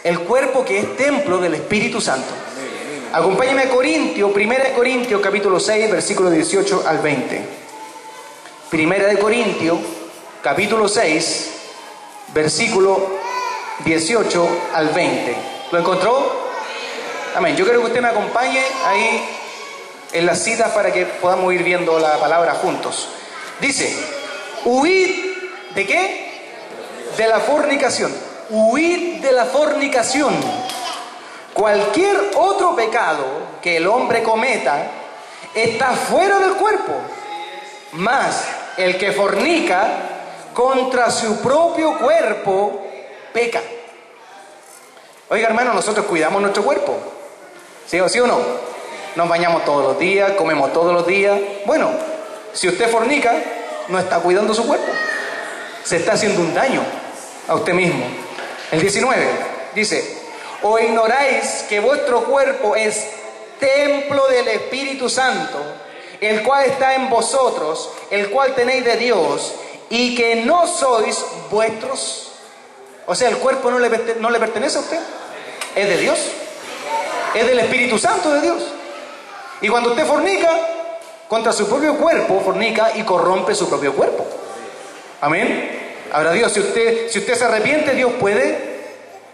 el cuerpo que es templo del Espíritu Santo. Acompáñeme a Corintio, 1 Corintios capítulo 6, versículo 18 al 20. Primera de Corintios, capítulo 6, versículo 18 al 20. ¿Lo encontró? Amén. Yo quiero que usted me acompañe ahí en las citas para que podamos ir viendo la palabra juntos. Dice, huid de qué? De la fornicación. Huid de la fornicación. Cualquier otro pecado que el hombre cometa está fuera del cuerpo. Más el que fornica contra su propio cuerpo peca. Oiga hermano, nosotros cuidamos nuestro cuerpo. ¿Sí o sí o no? Nos bañamos todos los días, comemos todos los días. Bueno, si usted fornica, no está cuidando su cuerpo. Se está haciendo un daño a usted mismo. El 19 dice, o ignoráis que vuestro cuerpo es templo del Espíritu Santo el cual está en vosotros, el cual tenéis de Dios, y que no sois vuestros. O sea, el cuerpo no le, pertenece a usted, es de Dios. es del Espíritu Santo de Dios. Y cuando usted fornica contra su propio cuerpo, fornica y corrompe su propio cuerpo. Amén. Ahora Dios, si usted, si usted se arrepiente, Dios puede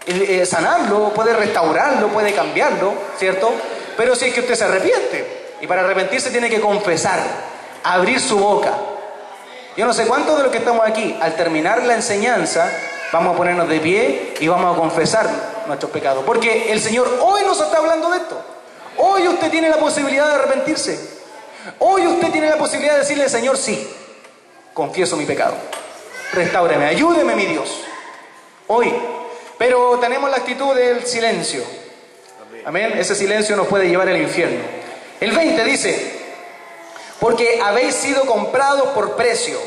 eh, eh, sanarlo, puede restaurarlo, puede cambiarlo, ¿cierto? Pero si es que usted se arrepiente, y para arrepentirse tiene que confesar, abrir su boca. Yo no sé cuántos de los que estamos aquí, al terminar la enseñanza, vamos a ponernos de pie y vamos a confesar nuestros pecados. Porque el Señor hoy nos está hablando de esto. Hoy usted tiene la posibilidad de arrepentirse. Hoy usted tiene la posibilidad de decirle, Señor, sí, confieso mi pecado. Restáureme, ayúdeme, mi Dios. Hoy. Pero tenemos la actitud del silencio. Amén. Ese silencio nos puede llevar al infierno. El 20 dice, porque habéis sido comprados por precio.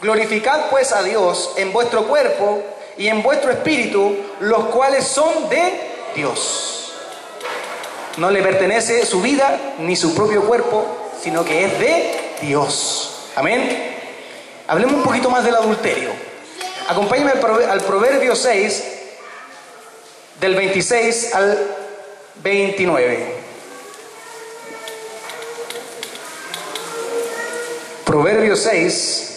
Glorificad pues a Dios en vuestro cuerpo y en vuestro espíritu, los cuales son de Dios. No le pertenece su vida ni su propio cuerpo, sino que es de Dios. Amén. Hablemos un poquito más del adulterio. Acompáñame al Proverbio 6, del 26 al 29. Proverbio 6,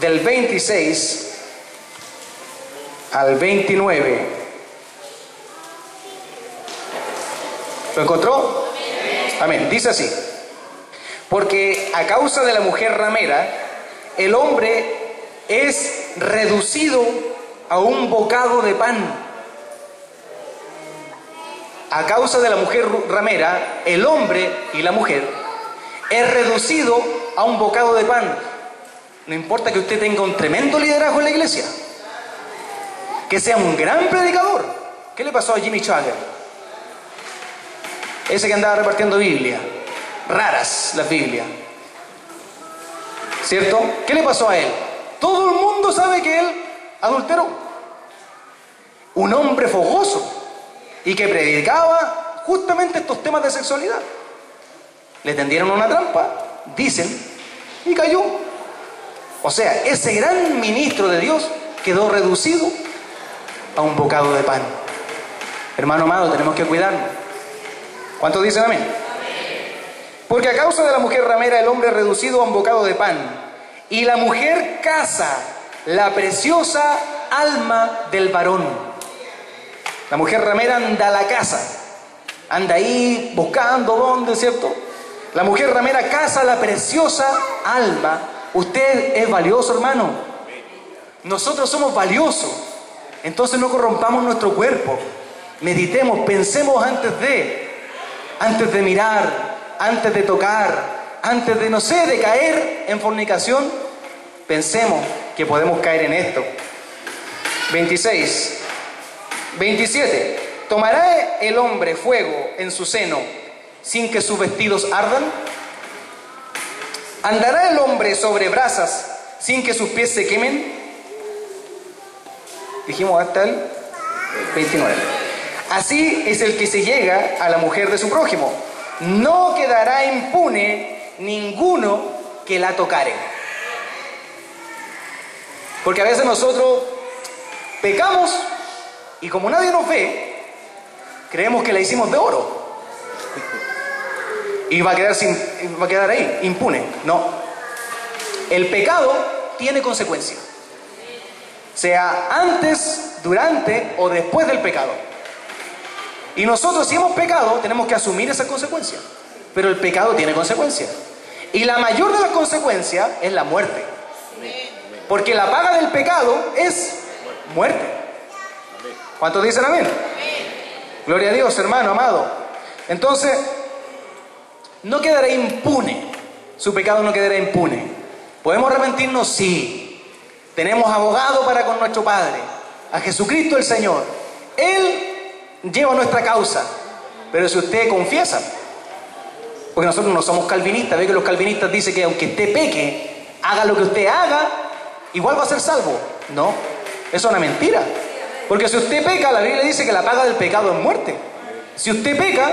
del 26 al 29. ¿Lo encontró? Amén. Dice así. Porque a causa de la mujer ramera, el hombre es reducido a un bocado de pan. A causa de la mujer ramera, el hombre y la mujer es reducido a un bocado de pan. No importa que usted tenga un tremendo liderazgo en la iglesia, que sea un gran predicador. ¿Qué le pasó a Jimmy Chagger? Ese que andaba repartiendo Biblia. Raras las Biblias. ¿Cierto? ¿Qué le pasó a él? Todo el mundo sabe que él adulteró. Un hombre fogoso y que predicaba justamente estos temas de sexualidad. Le tendieron una trampa, dicen, y cayó. O sea, ese gran ministro de Dios quedó reducido a un bocado de pan. Hermano amado, tenemos que cuidarnos. ¿Cuántos dicen amén? Porque a causa de la mujer ramera el hombre reducido a un bocado de pan. Y la mujer caza la preciosa alma del varón. La mujer ramera anda a la casa, anda ahí buscando dónde, ¿cierto? La mujer ramera caza la preciosa alma. Usted es valioso, hermano. Nosotros somos valiosos. Entonces no corrompamos nuestro cuerpo. Meditemos, pensemos antes de, antes de mirar, antes de tocar, antes de, no sé, de caer en fornicación. Pensemos que podemos caer en esto. 26. 27. ¿Tomará el hombre fuego en su seno sin que sus vestidos ardan? ¿Andará el hombre sobre brasas sin que sus pies se quemen? Dijimos hasta el 29. Así es el que se llega a la mujer de su prójimo. No quedará impune ninguno que la tocare. Porque a veces nosotros pecamos y como nadie nos ve, creemos que la hicimos de oro y va a quedar, sin, va a quedar ahí, impune. No. El pecado tiene consecuencias. Sea antes, durante o después del pecado. Y nosotros si hemos pecado tenemos que asumir esas consecuencias. Pero el pecado tiene consecuencias. Y la mayor de las consecuencias es la muerte. Porque la paga del pecado es muerte. ¿Cuántos dicen amén? Gloria a Dios, hermano, amado. Entonces, no quedará impune. Su pecado no quedará impune. ¿Podemos arrepentirnos? Sí. Tenemos abogado para con nuestro Padre, a Jesucristo el Señor. Él lleva nuestra causa. Pero si usted confiesa, porque nosotros no somos calvinistas, ve que los calvinistas dicen que aunque usted peque, haga lo que usted haga, igual va a ser salvo. No, eso es una mentira. Porque si usted peca, la Biblia dice que la paga del pecado es muerte. Si usted peca,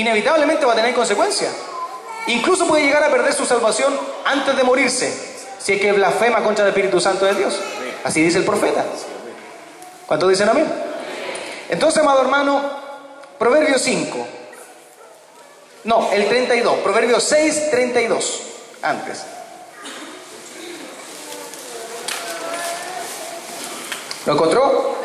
inevitablemente va a tener consecuencias. Incluso puede llegar a perder su salvación antes de morirse, si es que blasfema contra el Espíritu Santo de Dios. Así dice el profeta. ¿Cuántos dicen amén? Entonces, amado hermano, Proverbio 5. No, el 32. Proverbio 6, 32. Antes. ¿Lo encontró?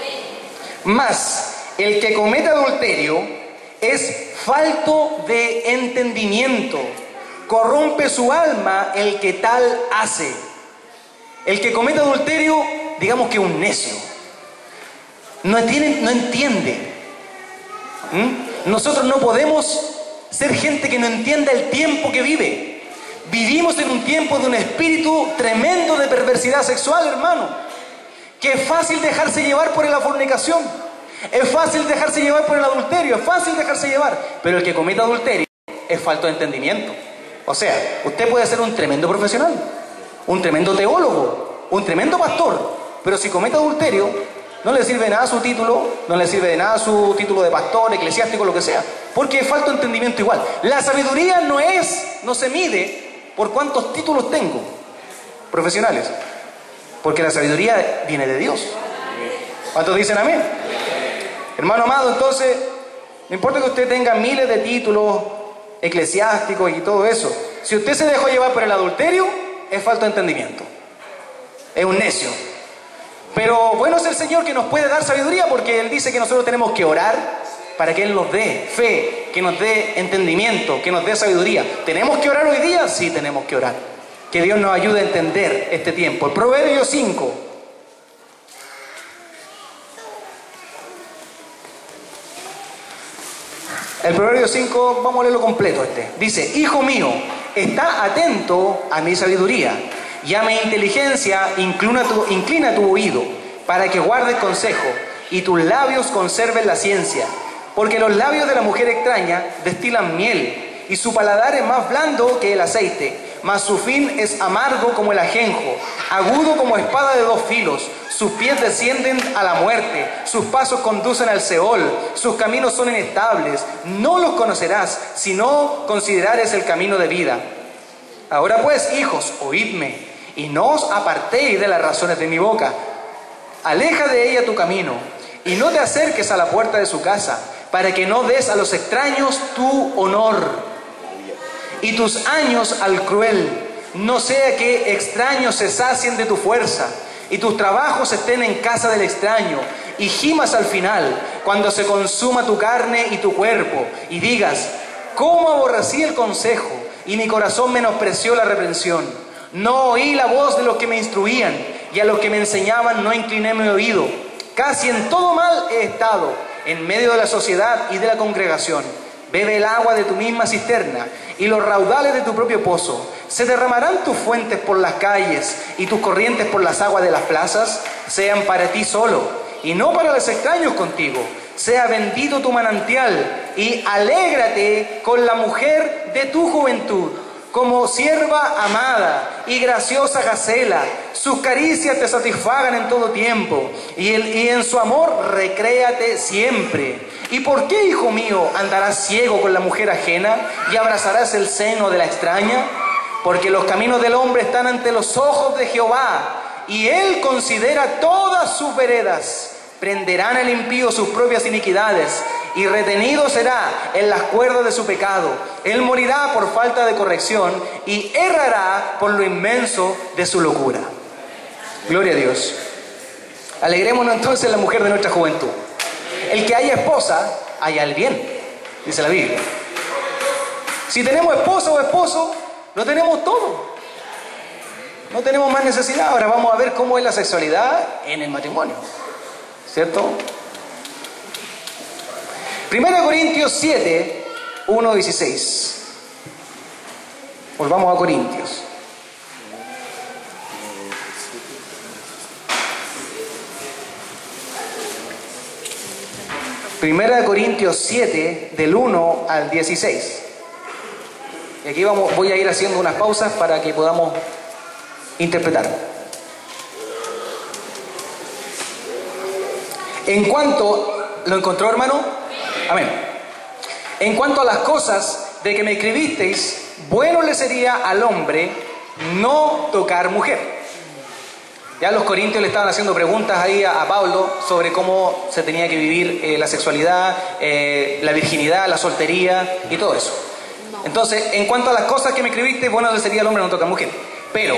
Más, el que comete adulterio es falto de entendimiento. Corrompe su alma el que tal hace. El que comete adulterio, digamos que un necio. No, tiene, no entiende. ¿Mm? Nosotros no podemos ser gente que no entienda el tiempo que vive. Vivimos en un tiempo de un espíritu tremendo de perversidad sexual, hermano. Que es fácil dejarse llevar por la fornicación. Es fácil dejarse llevar por el adulterio. Es fácil dejarse llevar. Pero el que comete adulterio es falta de entendimiento. O sea, usted puede ser un tremendo profesional, un tremendo teólogo, un tremendo pastor. Pero si comete adulterio, no le sirve nada su título, no le sirve de nada su título de pastor, eclesiástico, lo que sea, porque falta entendimiento igual. La sabiduría no es, no se mide por cuántos títulos tengo profesionales, porque la sabiduría viene de Dios. ¿Cuántos dicen amén? Hermano amado, entonces, no importa que usted tenga miles de títulos eclesiásticos y todo eso, si usted se dejó llevar por el adulterio, es falta de entendimiento. Es un necio. Pero bueno es el Señor que nos puede dar sabiduría porque Él dice que nosotros tenemos que orar para que Él nos dé fe, que nos dé entendimiento, que nos dé sabiduría. ¿Tenemos que orar hoy día? Sí, tenemos que orar. Que Dios nos ayude a entender este tiempo. El Proverbio 5. El Proverbio 5, vamos a leerlo completo este. Dice, Hijo mío, está atento a mi sabiduría Llame inteligencia, inclina tu, inclina tu oído, para que guardes consejo, y tus labios conserven la ciencia. Porque los labios de la mujer extraña destilan miel, y su paladar es más blando que el aceite, mas su fin es amargo como el ajenjo, agudo como espada de dos filos. Sus pies descienden a la muerte, sus pasos conducen al Seol, sus caminos son inestables. No los conocerás si no considerares el camino de vida. Ahora pues, hijos, oídme y no os apartéis de las razones de mi boca. Aleja de ella tu camino y no te acerques a la puerta de su casa, para que no des a los extraños tu honor y tus años al cruel. No sea que extraños se sacien de tu fuerza y tus trabajos estén en casa del extraño y gimas al final cuando se consuma tu carne y tu cuerpo y digas, ¿cómo aborrecí el consejo y mi corazón menospreció la reprensión? No oí la voz de los que me instruían y a los que me enseñaban no incliné mi oído. Casi en todo mal he estado en medio de la sociedad y de la congregación. Bebe el agua de tu misma cisterna y los raudales de tu propio pozo. Se derramarán tus fuentes por las calles y tus corrientes por las aguas de las plazas. Sean para ti solo y no para los extraños contigo. Sea bendito tu manantial y alégrate con la mujer de tu juventud como sierva amada y graciosa gacela. Sus caricias te satisfagan en todo tiempo y, y, en su amor recréate siempre. ¿Y por qué, hijo mío, andarás ciego con la mujer ajena y abrazarás el seno de la extraña? Porque los caminos del hombre están ante los ojos de Jehová y él considera todas sus veredas. Prenderán el impío sus propias iniquidades y retenido será en las cuerdas de su pecado. Él morirá por falta de corrección y errará por lo inmenso de su locura. Gloria a Dios. Alegrémonos entonces la mujer de nuestra juventud. El que haya esposa, haya el bien, dice la Biblia. Si tenemos esposa o esposo, no tenemos todo. No tenemos más necesidad. Ahora vamos a ver cómo es la sexualidad en el matrimonio. ¿Cierto? Primera Corintios 7, 1, 16. Volvamos a Corintios. Primera de Corintios 7, del 1 al 16. Y aquí vamos, voy a ir haciendo unas pausas para que podamos interpretar. En cuanto, ¿lo encontró hermano? Amén. En cuanto a las cosas de que me escribisteis, bueno le sería al hombre no tocar mujer. Ya los corintios le estaban haciendo preguntas ahí a, Pablo sobre cómo se tenía que vivir eh, la sexualidad, eh, la virginidad, la soltería y todo eso. Entonces, en cuanto a las cosas que me escribiste, bueno, sería el hombre no toca mujer. Pero,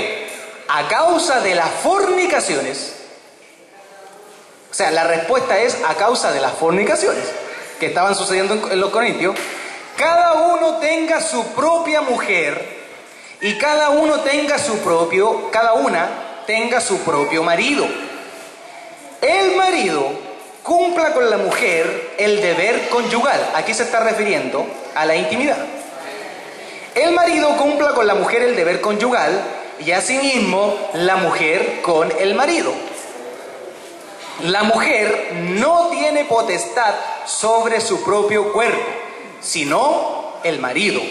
a causa de las fornicaciones, o sea, la respuesta es a causa de las fornicaciones que estaban sucediendo en los corintios, cada uno tenga su propia mujer y cada uno tenga su propio, cada una tenga su propio marido. El marido cumpla con la mujer el deber conyugal. Aquí se está refiriendo a la intimidad. El marido cumpla con la mujer el deber conyugal y asimismo la mujer con el marido. La mujer no tiene potestad sobre su propio cuerpo, sino el marido.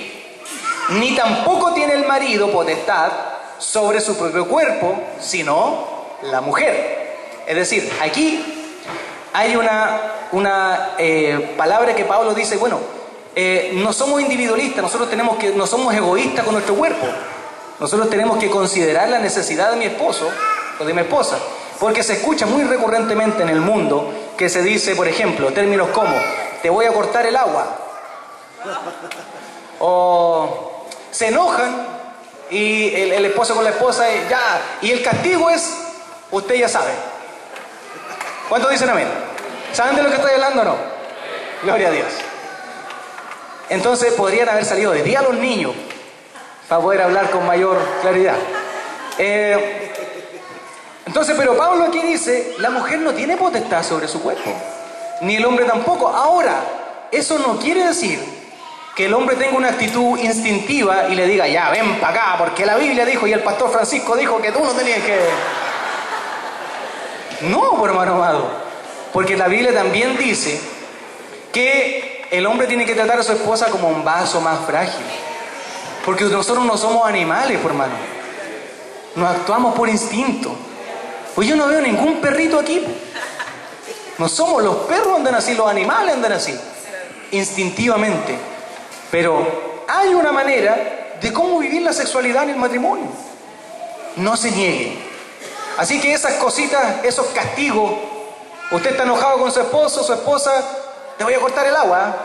Ni tampoco tiene el marido potestad sobre su propio cuerpo, sino la mujer. Es decir, aquí hay una, una eh, palabra que Pablo dice, bueno, eh, no somos individualistas, nosotros tenemos que, no somos egoístas con nuestro cuerpo. Nosotros tenemos que considerar la necesidad de mi esposo o de mi esposa. Porque se escucha muy recurrentemente en el mundo que se dice, por ejemplo, términos como, te voy a cortar el agua. O se enojan y el, esposo con la esposa, ya, y el castigo es, usted ya sabe. ¿Cuántos dicen amén? ¿Saben de lo que estoy hablando o no? Gloria a Dios. Entonces podrían haber salido de día los niños para poder hablar con mayor claridad. Eh, entonces, pero Pablo aquí dice, la mujer no tiene potestad sobre su cuerpo, ni el hombre tampoco. Ahora, eso no quiere decir que el hombre tenga una actitud instintiva y le diga, ya, ven para acá, porque la Biblia dijo y el pastor Francisco dijo que tú no tenías que... No, hermano amado, porque la Biblia también dice que el hombre tiene que tratar a su esposa como un vaso más frágil, porque nosotros no somos animales, hermano, nos actuamos por instinto. Pues yo no veo ningún perrito aquí. No somos los perros andan así, los animales andan así, instintivamente. Pero hay una manera de cómo vivir la sexualidad en el matrimonio. No se niegue. Así que esas cositas, esos castigos, usted está enojado con su esposo, su esposa, te voy a cortar el agua.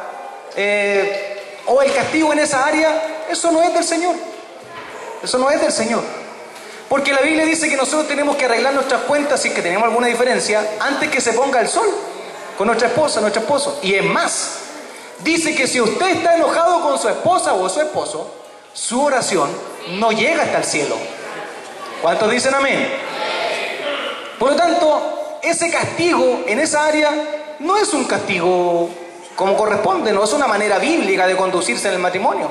Eh, o el castigo en esa área, eso no es del Señor. Eso no es del Señor. Porque la Biblia dice que nosotros tenemos que arreglar nuestras cuentas si que tenemos alguna diferencia antes que se ponga el sol con nuestra esposa, nuestro esposo. Y es más, dice que si usted está enojado con su esposa o su esposo, su oración no llega hasta el cielo. ¿Cuántos dicen amén? Por lo tanto, ese castigo en esa área no es un castigo como corresponde, no es una manera bíblica de conducirse en el matrimonio.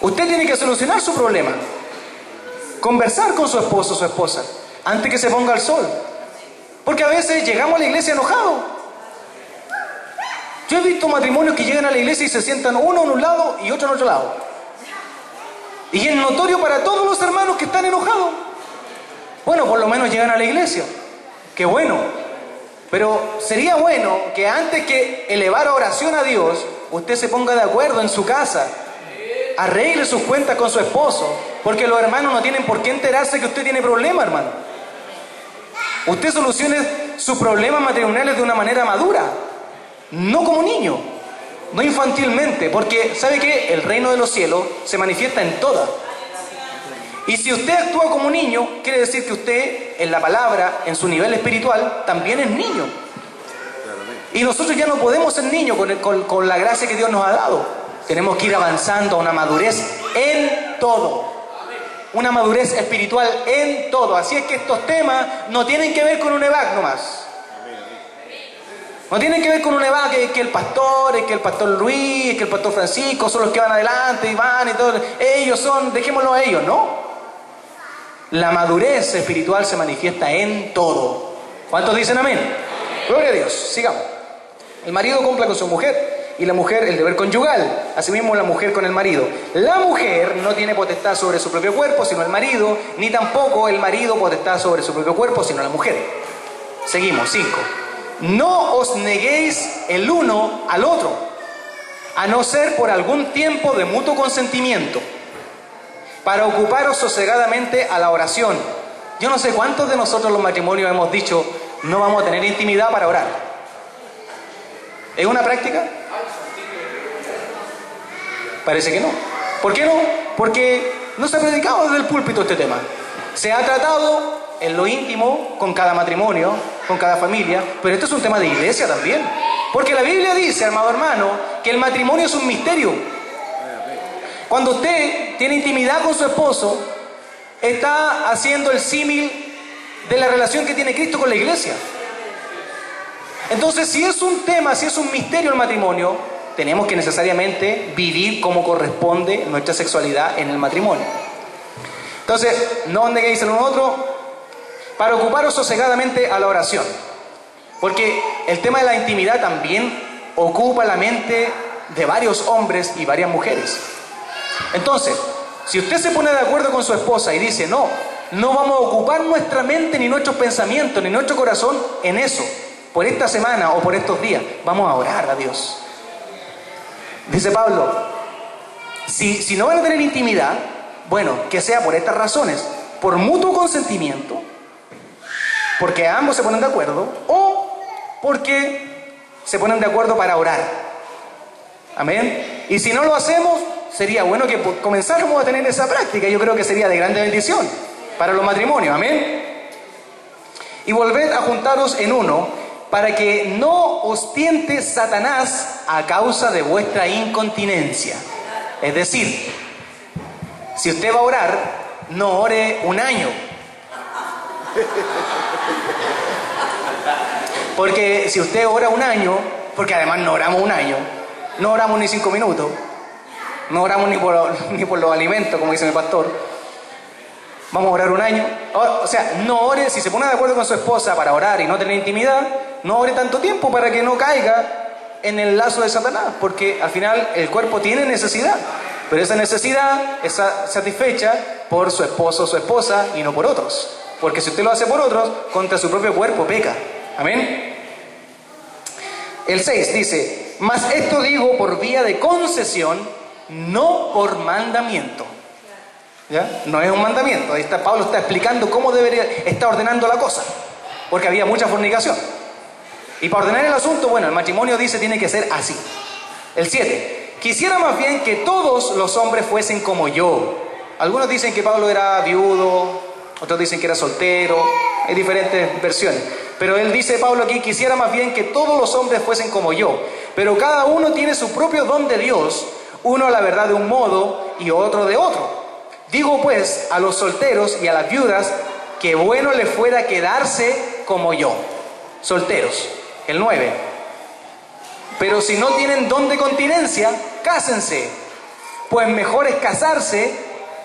Usted tiene que solucionar su problema conversar con su esposo o su esposa antes que se ponga el sol. Porque a veces llegamos a la iglesia enojados. Yo he visto matrimonios que llegan a la iglesia y se sientan uno en un lado y otro en otro lado. Y es notorio para todos los hermanos que están enojados. Bueno, por lo menos llegan a la iglesia. Qué bueno. Pero sería bueno que antes que elevar oración a Dios, usted se ponga de acuerdo en su casa arregle sus cuentas con su esposo, porque los hermanos no tienen por qué enterarse que usted tiene problemas, hermano. Usted solucione sus problemas matrimoniales de una manera madura, no como niño, no infantilmente, porque ¿sabe qué? El reino de los cielos se manifiesta en toda. Y si usted actúa como niño, quiere decir que usted, en la palabra, en su nivel espiritual, también es niño. Y nosotros ya no podemos ser niños con, con la gracia que Dios nos ha dado. Tenemos que ir avanzando a una madurez en todo. Una madurez espiritual en todo. Así es que estos temas no tienen que ver con un EVAC nomás. No tienen que ver con un EVAC que, que el pastor, que el pastor Luis, que el pastor Francisco son los que van adelante y van y todo. Ellos son, dejémoslo a ellos, ¿no? La madurez espiritual se manifiesta en todo. ¿Cuántos dicen amén? Gloria a Dios. Sigamos. El marido cumpla con su mujer y la mujer el deber conyugal, asimismo la mujer con el marido. La mujer no tiene potestad sobre su propio cuerpo, sino el marido, ni tampoco el marido potestad sobre su propio cuerpo, sino la mujer. Seguimos, cinco. No os neguéis el uno al otro, a no ser por algún tiempo de mutuo consentimiento, para ocuparos sosegadamente a la oración, Yo no sé cuántos de nosotros los matrimonios hemos dicho, no vamos a tener intimidad para orar. ¿Es una práctica? Parece que no. ¿Por qué no? Porque no se ha predicado desde el púlpito este tema. Se ha tratado en lo íntimo con cada matrimonio, con cada familia, pero esto es un tema de iglesia también. Porque la Biblia dice, amado hermano, que el matrimonio es un misterio. Cuando usted tiene intimidad con su esposo, está haciendo el símil de la relación que tiene Cristo con la iglesia. Entonces, si es un tema, si es un misterio el matrimonio, tenemos que necesariamente vivir como corresponde nuestra sexualidad en el matrimonio. Entonces, no os neguéis el uno otro para ocuparos sosegadamente a la oración. Porque el tema de la intimidad también ocupa la mente de varios hombres y varias mujeres. Entonces, si usted se pone de acuerdo con su esposa y dice, no, no vamos a ocupar nuestra mente, ni nuestros pensamientos, ni nuestro corazón en eso, por esta semana o por estos días, vamos a orar a Dios. Dice Pablo, si, si no van a tener intimidad, bueno, que sea por estas razones, por mutuo consentimiento, porque ambos se ponen de acuerdo, o porque se ponen de acuerdo para orar. Amén. Y si no lo hacemos, sería bueno que comenzáramos a tener esa práctica. Yo creo que sería de grande bendición para los matrimonios. Amén. Y volved a juntaros en uno para que no os tiente Satanás a causa de vuestra incontinencia. Es decir, si usted va a orar, no ore un año. Porque si usted ora un año, porque además no oramos un año, no oramos ni cinco minutos, no oramos ni por, ni por los alimentos, como dice mi pastor, vamos a orar un año. O, sea, no ore, si se pone de acuerdo con su esposa para orar y no tener intimidad, no ore tanto tiempo para que no caiga en el lazo de Satanás, porque al final el cuerpo tiene necesidad, pero esa necesidad es satisfecha por su esposo o su esposa y no por otros. Porque si usted lo hace por otros, contra su propio cuerpo peca. Amén. El 6 dice, mas esto digo por vía de concesión, no por mandamiento. No es un mandamiento. Ahí está, Pablo está explicando cómo debería, está ordenando la cosa. Porque había mucha fornicación. Y para ordenar el asunto, bueno, el matrimonio dice tiene que ser así. El 7. Quisiera más bien que todos los hombres fuesen como yo. Algunos dicen que Pablo era viudo, otros dicen que era soltero, hay diferentes versiones. Pero él dice, Pablo aquí, quisiera más bien que todos los hombres fuesen como yo. Pero cada uno tiene su propio don de Dios, uno la verdad de un modo y otro de otro. Digo pues a los solteros y a las viudas que bueno le fuera quedarse como yo, solteros. El 9. Pero si no tienen don de continencia, cásense, pues mejor es casarse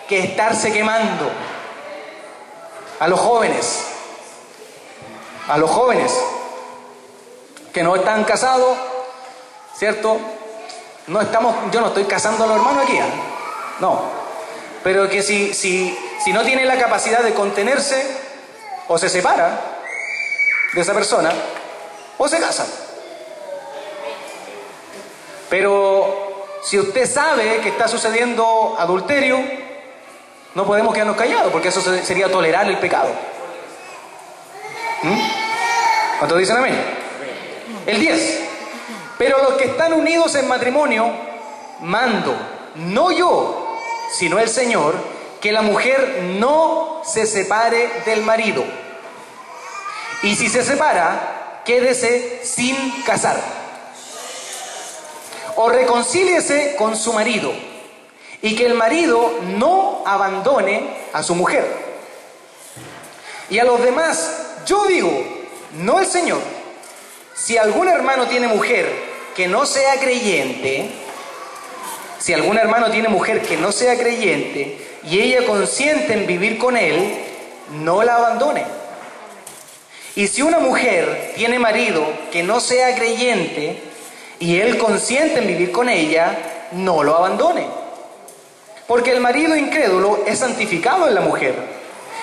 que estarse quemando. A los jóvenes, a los jóvenes que no están casados, ¿cierto? No estamos, yo no estoy casando a los hermanos aquí, ¿eh? no. Pero que si, si, si no tiene la capacidad de contenerse, o se separa de esa persona, o se casan. Pero si usted sabe que está sucediendo adulterio, no podemos quedarnos callados, porque eso sería tolerar el pecado. ¿Mm? ¿Cuántos dicen amén? El 10. Pero los que están unidos en matrimonio, mando, no yo, sino el Señor, que la mujer no se separe del marido. Y si se separa, quédese sin casar. O reconcíliese con su marido y que el marido no abandone a su mujer. Y a los demás, yo digo, no el Señor, si algún hermano tiene mujer que no sea creyente, si algún hermano tiene mujer que no sea creyente y ella consiente en vivir con él, no la abandone y si una mujer tiene marido que no sea creyente y él consiente en vivir con ella, no lo abandone. Porque el marido incrédulo es santificado en la mujer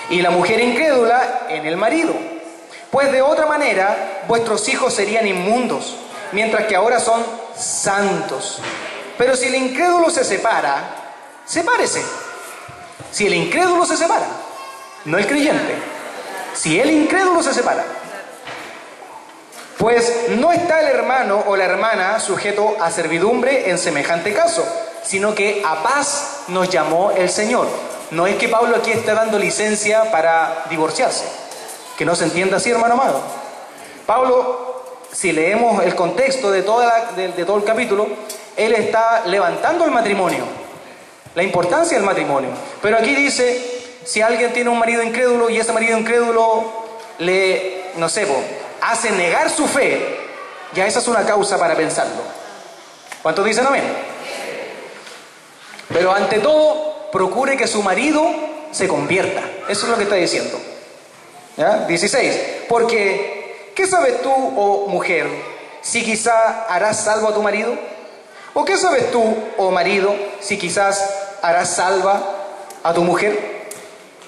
y la mujer incrédula en el marido. Pues de otra manera vuestros hijos serían inmundos, mientras que ahora son santos. Pero si el incrédulo se separa, sepárese. Si el incrédulo se separa, no el creyente, si el incrédulo se separa. Pues no está el hermano o la hermana sujeto a servidumbre en semejante caso, sino que a paz nos llamó el Señor. No es que Pablo aquí está dando licencia para divorciarse. Que no se entienda así, hermano amado. Pablo, si leemos el contexto de, todo el capítulo, él está levantando el matrimonio, la importancia del matrimonio. Pero aquí dice, si alguien tiene un marido incrédulo y ese marido incrédulo le, no sé, hace negar su fe, ya esa es una causa para pensarlo. ¿Cuántos dicen amén? Pero ante todo, procure que su marido se convierta. Eso es lo que está diciendo. ¿Ya? 16. Porque, ¿qué sabes tú, oh mujer, si quizá harás salvo a tu marido? ¿O qué sabes tú, oh marido, si quizás harás salva a tu mujer?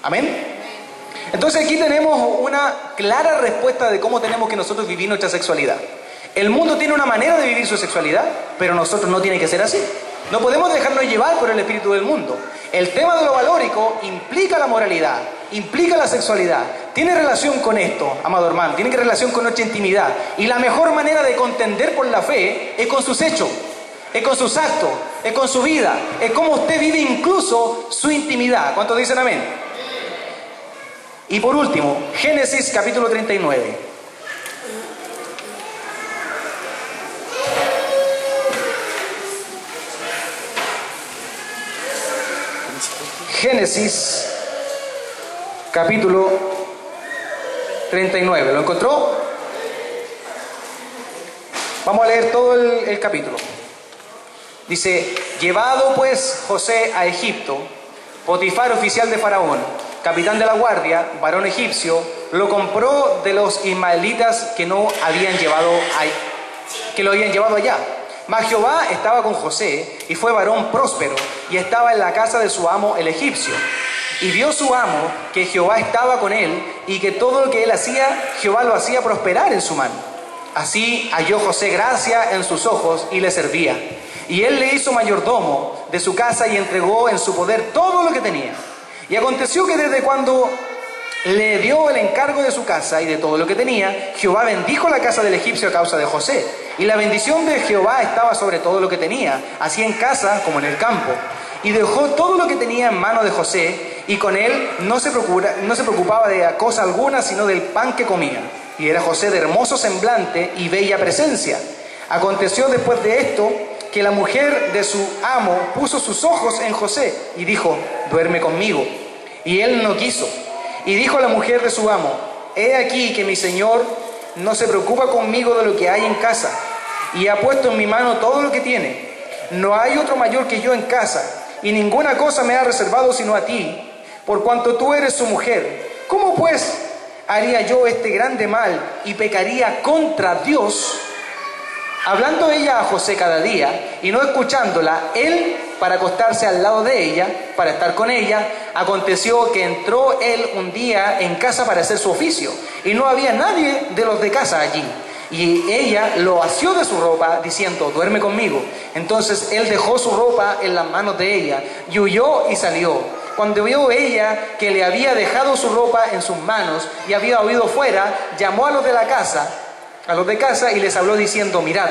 Amén. Entonces aquí tenemos una clara respuesta de cómo tenemos que nosotros vivir nuestra sexualidad. El mundo tiene una manera de vivir su sexualidad, pero nosotros no tiene que ser así. No podemos dejarnos llevar por el espíritu del mundo. El tema de lo valórico implica la moralidad, implica la sexualidad. Tiene relación con esto, amado hermano, tiene relación con nuestra intimidad. Y la mejor manera de contender por la fe es con sus hechos, es con sus actos, es con su vida, es como usted vive incluso su intimidad. ¿Cuántos dicen amén? Y por último, Génesis capítulo 39. Génesis capítulo 39. ¿Lo encontró? Vamos a leer todo el, capítulo. Dice, llevado pues José a Egipto, Potifar oficial de Faraón, capitán de la guardia, varón egipcio, lo compró de los ismaelitas que no habían llevado que lo habían llevado allá mas Jehová estaba con José y fue varón próspero y estaba en la casa de su amo el egipcio. Y vio su amo que Jehová estaba con él y que todo lo que él hacía, Jehová lo hacía prosperar en su mano. Así halló José gracia en sus ojos y le servía. Y él le hizo mayordomo de su casa y entregó en su poder todo lo que tenía. Y aconteció que desde cuando le dio el encargo de su casa y de todo lo que tenía, Jehová bendijo la casa del egipcio a causa de José. Y la bendición de Jehová estaba sobre todo lo que tenía, así en casa como en el campo. Y dejó todo lo que tenía en mano de José, y con él no se, no se preocupaba de cosa alguna, sino del pan que comía. Y era José de hermoso semblante y bella presencia. Aconteció después de esto que la mujer de su amo puso sus ojos en José y dijo, duerme conmigo. Y él no quiso. Y dijo la mujer de su amo, he aquí que mi señor no se preocupa conmigo de lo que hay en casa, y ha puesto en mi mano todo lo que tiene. No hay otro mayor que yo en casa, y ninguna cosa me ha reservado sino a ti, por cuanto tú eres su mujer. ¿Cómo pues haría yo este grande mal y pecaría contra Dios? Hablando ella a José cada día y no escuchándola, él para acostarse al lado de ella, para estar con ella, aconteció que entró él un día en casa para hacer su oficio y no había nadie de los de casa allí. Y ella lo asió de su ropa diciendo, duerme conmigo. Entonces él dejó su ropa en las manos de ella y huyó y salió. Cuando vio ella que le había dejado su ropa en sus manos y había huido fuera, llamó a los de la casa, a los de casa y les habló diciendo, mirad,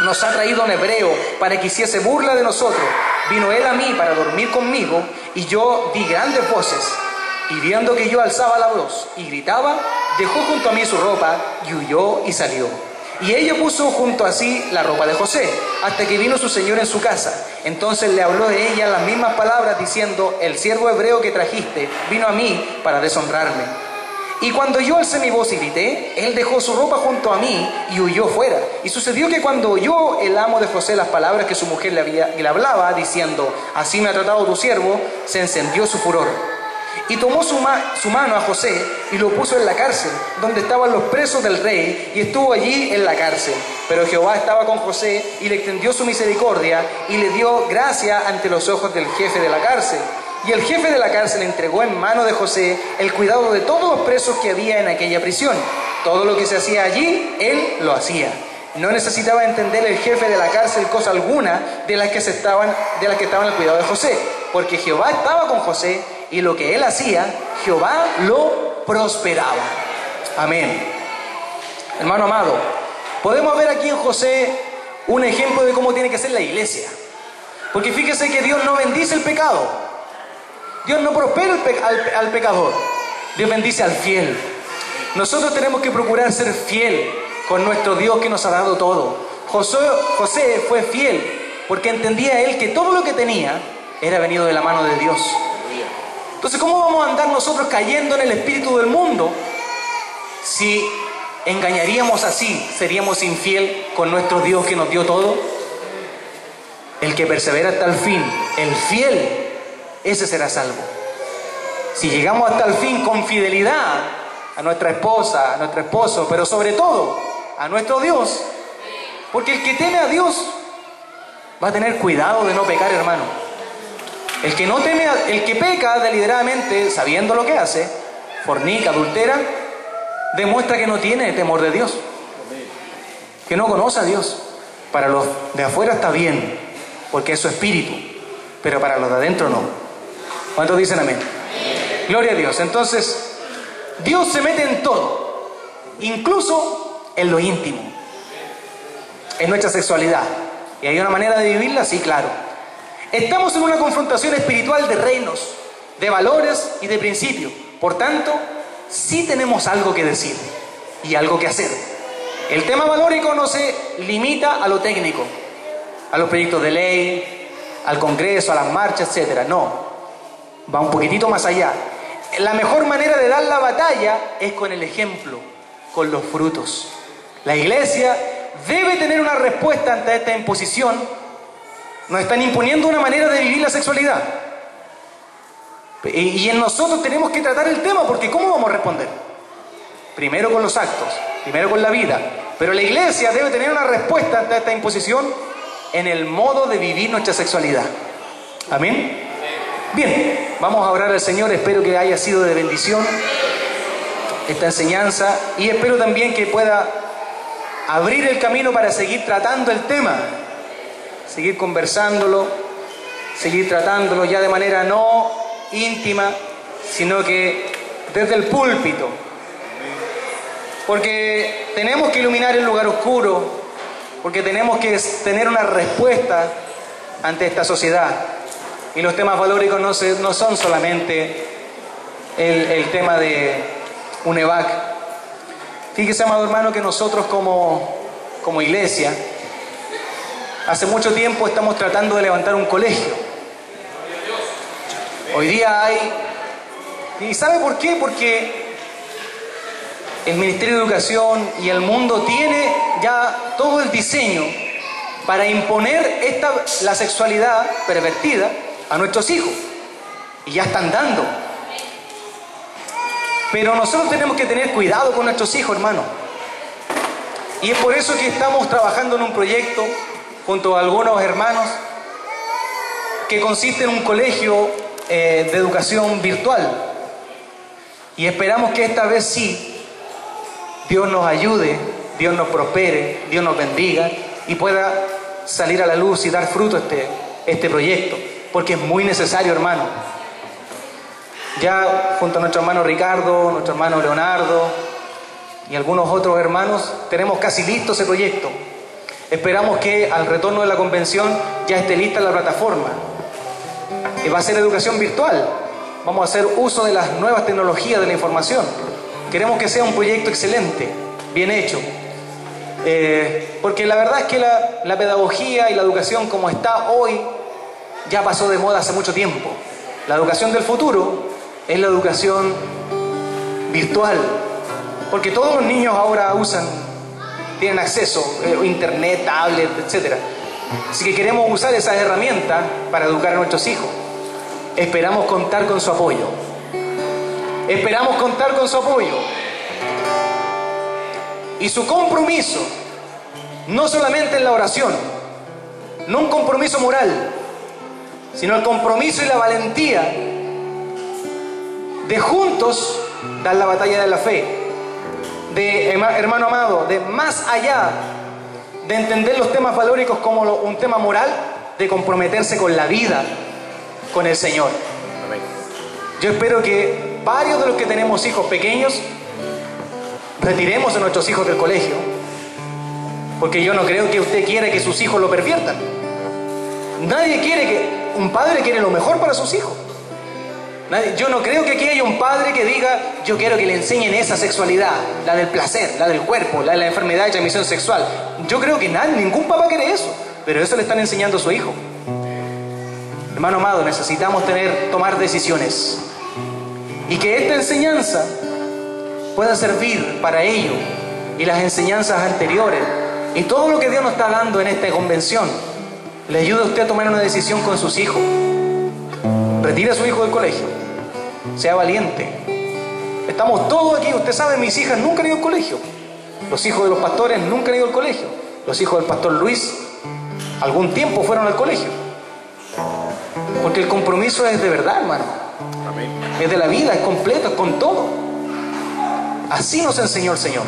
nos ha traído un hebreo para que hiciese burla de nosotros. Vino él a mí para dormir conmigo y yo di grandes voces. Y viendo que yo alzaba la voz y gritaba, dejó junto a mí su ropa y huyó y salió. Y ella puso junto a sí la ropa de José, hasta que vino su señor en su casa. Entonces le habló de ella las mismas palabras, diciendo, el siervo hebreo que trajiste vino a mí para deshonrarme. Y cuando yo alcé mi voz y grité, él dejó su ropa junto a mí y huyó fuera. Y sucedió que cuando oyó el amo de José las palabras que su mujer le, había, le hablaba, diciendo, así me ha tratado tu siervo, se encendió su furor. Y tomó su, su mano a José y lo puso en la cárcel, donde estaban los presos del rey, y estuvo allí en la cárcel. Pero Jehová estaba con José y le extendió su misericordia y le dio gracia ante los ojos del jefe de la cárcel. Y el jefe de la cárcel entregó en mano de José el cuidado de todos los presos que había en aquella prisión. Todo lo que se hacía allí, él lo hacía. No necesitaba entender el jefe de la cárcel cosa alguna de las que, se estaban, de las que estaban al cuidado de José, porque Jehová estaba con José y lo que él hacía, Jehová lo prosperaba. Amén. Hermano amado, podemos ver aquí en José un ejemplo de cómo tiene que ser la iglesia. Porque fíjese que Dios no bendice el pecado. Dios no prospera al, pecador. Dios bendice al fiel. Nosotros tenemos que procurar ser fiel con nuestro Dios que nos ha dado todo. José, José fue fiel porque entendía él que todo lo que tenía era venido de la mano de Dios. Entonces, ¿cómo vamos a andar nosotros cayendo en el espíritu del mundo si engañaríamos así? ¿Seríamos infiel con nuestro Dios que nos dio todo? El que persevera hasta el fin, el fiel, ese será salvo. Si llegamos hasta el fin con fidelidad a nuestra esposa, a nuestro esposo, pero sobre todo a nuestro Dios, porque el que teme a Dios va a tener cuidado de no pecar, hermano. El que no teme, el que peca deliberadamente, sabiendo lo que hace, fornica, adultera, demuestra que no tiene temor de Dios, que no conoce a Dios. Para los de afuera está bien, porque es su espíritu, pero para los de adentro no. ¿Cuántos dicen amén? Gloria a Dios. Entonces, Dios se mete en todo, incluso en lo íntimo, en nuestra sexualidad. ¿Y hay una manera de vivirla? Sí, claro. Estamos en una confrontación espiritual de reinos, de valores y de principios. Por tanto, sí tenemos algo que decir y algo que hacer. El tema valórico no se limita a lo técnico, a los proyectos de ley, al Congreso, a las marchas, etc. No, va un poquitito más allá. La mejor manera de dar la batalla es con el ejemplo, con los frutos. La iglesia debe tener una respuesta ante esta imposición. Nos están imponiendo una manera de vivir la sexualidad. Y en nosotros tenemos que tratar el tema, porque ¿cómo vamos a responder? Primero con los actos, primero con la vida. Pero la iglesia debe tener una respuesta ante esta imposición en el modo de vivir nuestra sexualidad. Amén. Bien, vamos a orar al Señor. Espero que haya sido de bendición esta enseñanza y espero también que pueda abrir el camino para seguir tratando el tema, seguir conversándolo, seguir tratándolo ya de manera no íntima, sino que desde el púlpito. Porque tenemos que iluminar el lugar oscuro, porque tenemos que tener una respuesta ante esta sociedad. Y los temas valóricos no, son solamente el, el tema de un EVAC. Fíjese, amado hermano, que nosotros como, como iglesia, hace mucho tiempo estamos tratando de levantar un colegio Hoy día hay... ¿Y sabe por qué? Porque el Ministerio de Educación y el mundo tiene ya todo el diseño para imponer esta, la sexualidad pervertida a nuestros hijos. Y ya están dando. Pero nosotros tenemos que tener cuidado con nuestros hijos, hermano. Y es por eso que estamos trabajando en un proyecto junto a algunos hermanos que consiste en un colegio eh, de educación virtual. Y esperamos que esta vez sí Dios nos ayude, Dios nos prospere, Dios nos bendiga y pueda salir a la luz y dar fruto este, este proyecto, porque es muy necesario, hermano. Ya junto a nuestro hermano Ricardo, nuestro hermano Leonardo y algunos otros hermanos, tenemos casi listo ese proyecto. Esperamos que al retorno de la convención ya esté lista la plataforma y va a ser educación virtual. Vamos a hacer uso de las nuevas tecnologías de la información. Queremos que sea un proyecto excelente, bien hecho. Eh, porque la verdad es que la pedagogía y la educación como está hoy ya pasó de moda hace mucho tiempo. La educación del futuro es la educación virtual. Porque todos los niños ahora usan, tienen acceso, eh, internet, tablet, etc. Así que queremos usar esas herramientas para educar a nuestros hijos. Esperamos contar con su apoyo. Esperamos contar con su apoyo. Y su compromiso, no solamente en la oración, no un compromiso moral, sino el compromiso y la valentía de juntos dar la batalla de la fe, de hermano amado, de más allá de entender los temas valóricos como un tema moral, de comprometerse con la vida, con el Señor. Yo espero que varios de los que tenemos hijos pequeños retiremos a nuestros hijos del colegio, porque yo no creo que usted quiera que sus hijos lo perviertan. Nadie quiere que, un padre quiere lo mejor para sus hijos. yo no creo que aquí haya un padre que diga, yo quiero que le enseñen esa sexualidad, la del placer, la del cuerpo, la de la enfermedad y transmisión sexual. Yo creo que nadie, ningún papá quiere eso, pero eso le están enseñando a su hijo. Hermano amado, necesitamos tener, tomar decisiones. Y que esta enseñanza pueda servir para ello y las enseñanzas anteriores y todo lo que Dios nos está dando en esta convención le ayuda a usted a tomar una decisión con sus hijos. Retire a su hijo del colegio. Sea valiente. Estamos todos aquí. Usted sabe, mis hijas nunca han ido al colegio. Los hijos de los pastores nunca han ido al colegio. Los hijos del pastor Luis algún tiempo fueron al colegio. Porque el compromiso es de verdad, hermano. Es de la vida, es completo, es con todo. Así nos enseñó el Señor.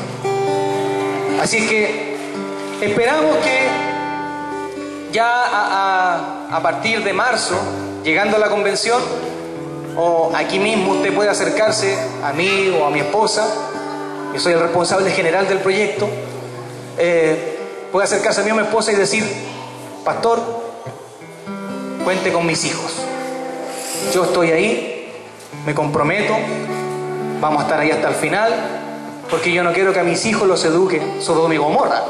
Así que esperamos que ya a, partir de marzo, llegando a la convención, o aquí mismo usted puede acercarse a mí o a mi esposa, que soy el responsable general del proyecto, eh, puede acercarse a mí o a mi esposa y decir, pastor, cuente con mis hijos. Yo estoy ahí, me comprometo, vamos a estar ahí hasta el final, porque yo no quiero que a mis hijos los eduque Sodoma y Gomorra.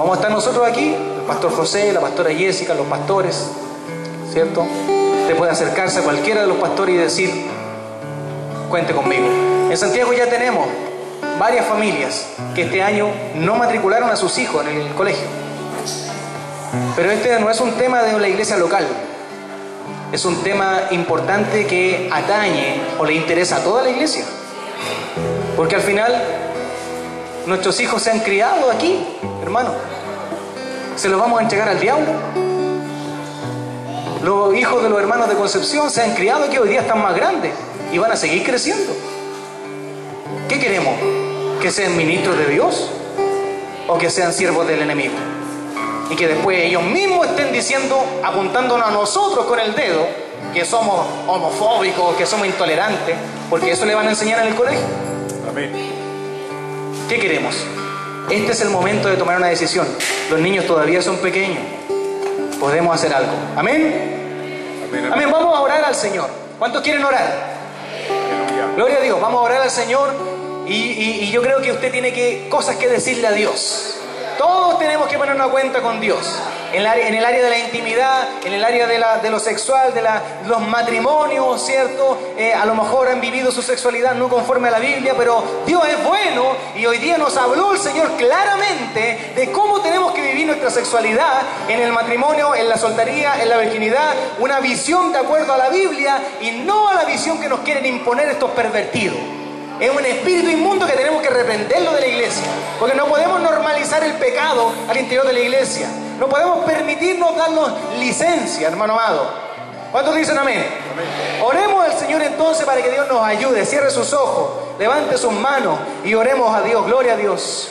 Vamos a estar nosotros aquí, el pastor José, la pastora Jessica, los pastores, ¿cierto? Usted puede acercarse a cualquiera de los pastores y decir, cuente conmigo. En Santiago ya tenemos varias familias que este año no matricularon a sus hijos en el colegio. Pero este no es un tema de la iglesia local, es un tema importante que atañe o le interesa a toda la iglesia. Porque al final nuestros hijos se han criado aquí, hermano se los vamos a entregar al diablo. Los hijos de los hermanos de Concepción se han criado aquí, hoy día están más grandes y van a seguir creciendo. ¿Qué queremos? ¿Que sean ministros de Dios o que sean siervos del enemigo? Y que después ellos mismos estén diciendo, apuntándonos a nosotros con el dedo, que somos homofóbicos, que somos intolerantes, porque eso le van a enseñar en el colegio. Amén. ¿Qué queremos? Este es el momento de tomar una decisión. Los niños todavía son pequeños. Podemos hacer algo. Amén. Amén. Vamos a orar al Señor. ¿Cuántos quieren orar? Gloria a Dios. Vamos a orar al Señor. Y, y yo creo que usted tiene que cosas que decirle a Dios. Todos tenemos que poner una cuenta con Dios en el área, de la intimidad, en el área de, lo sexual, de los matrimonios, ¿cierto? Eh, a lo mejor han vivido su sexualidad no conforme a la Biblia, pero Dios es bueno y hoy día nos habló el Señor claramente de cómo tenemos que vivir nuestra sexualidad en el matrimonio, en la soltería, en la virginidad, una visión de acuerdo a la Biblia y no a la visión que nos quieren imponer estos pervertidos. Es un espíritu inmundo que tenemos que reprenderlo de la iglesia. Porque no podemos normalizar el pecado al interior de la iglesia. No podemos permitirnos darnos licencia, hermano amado. ¿Cuántos dicen amén? Oremos al Señor entonces para que Dios nos ayude. Cierre sus ojos, levante sus manos y oremos a Dios. Gloria a Dios.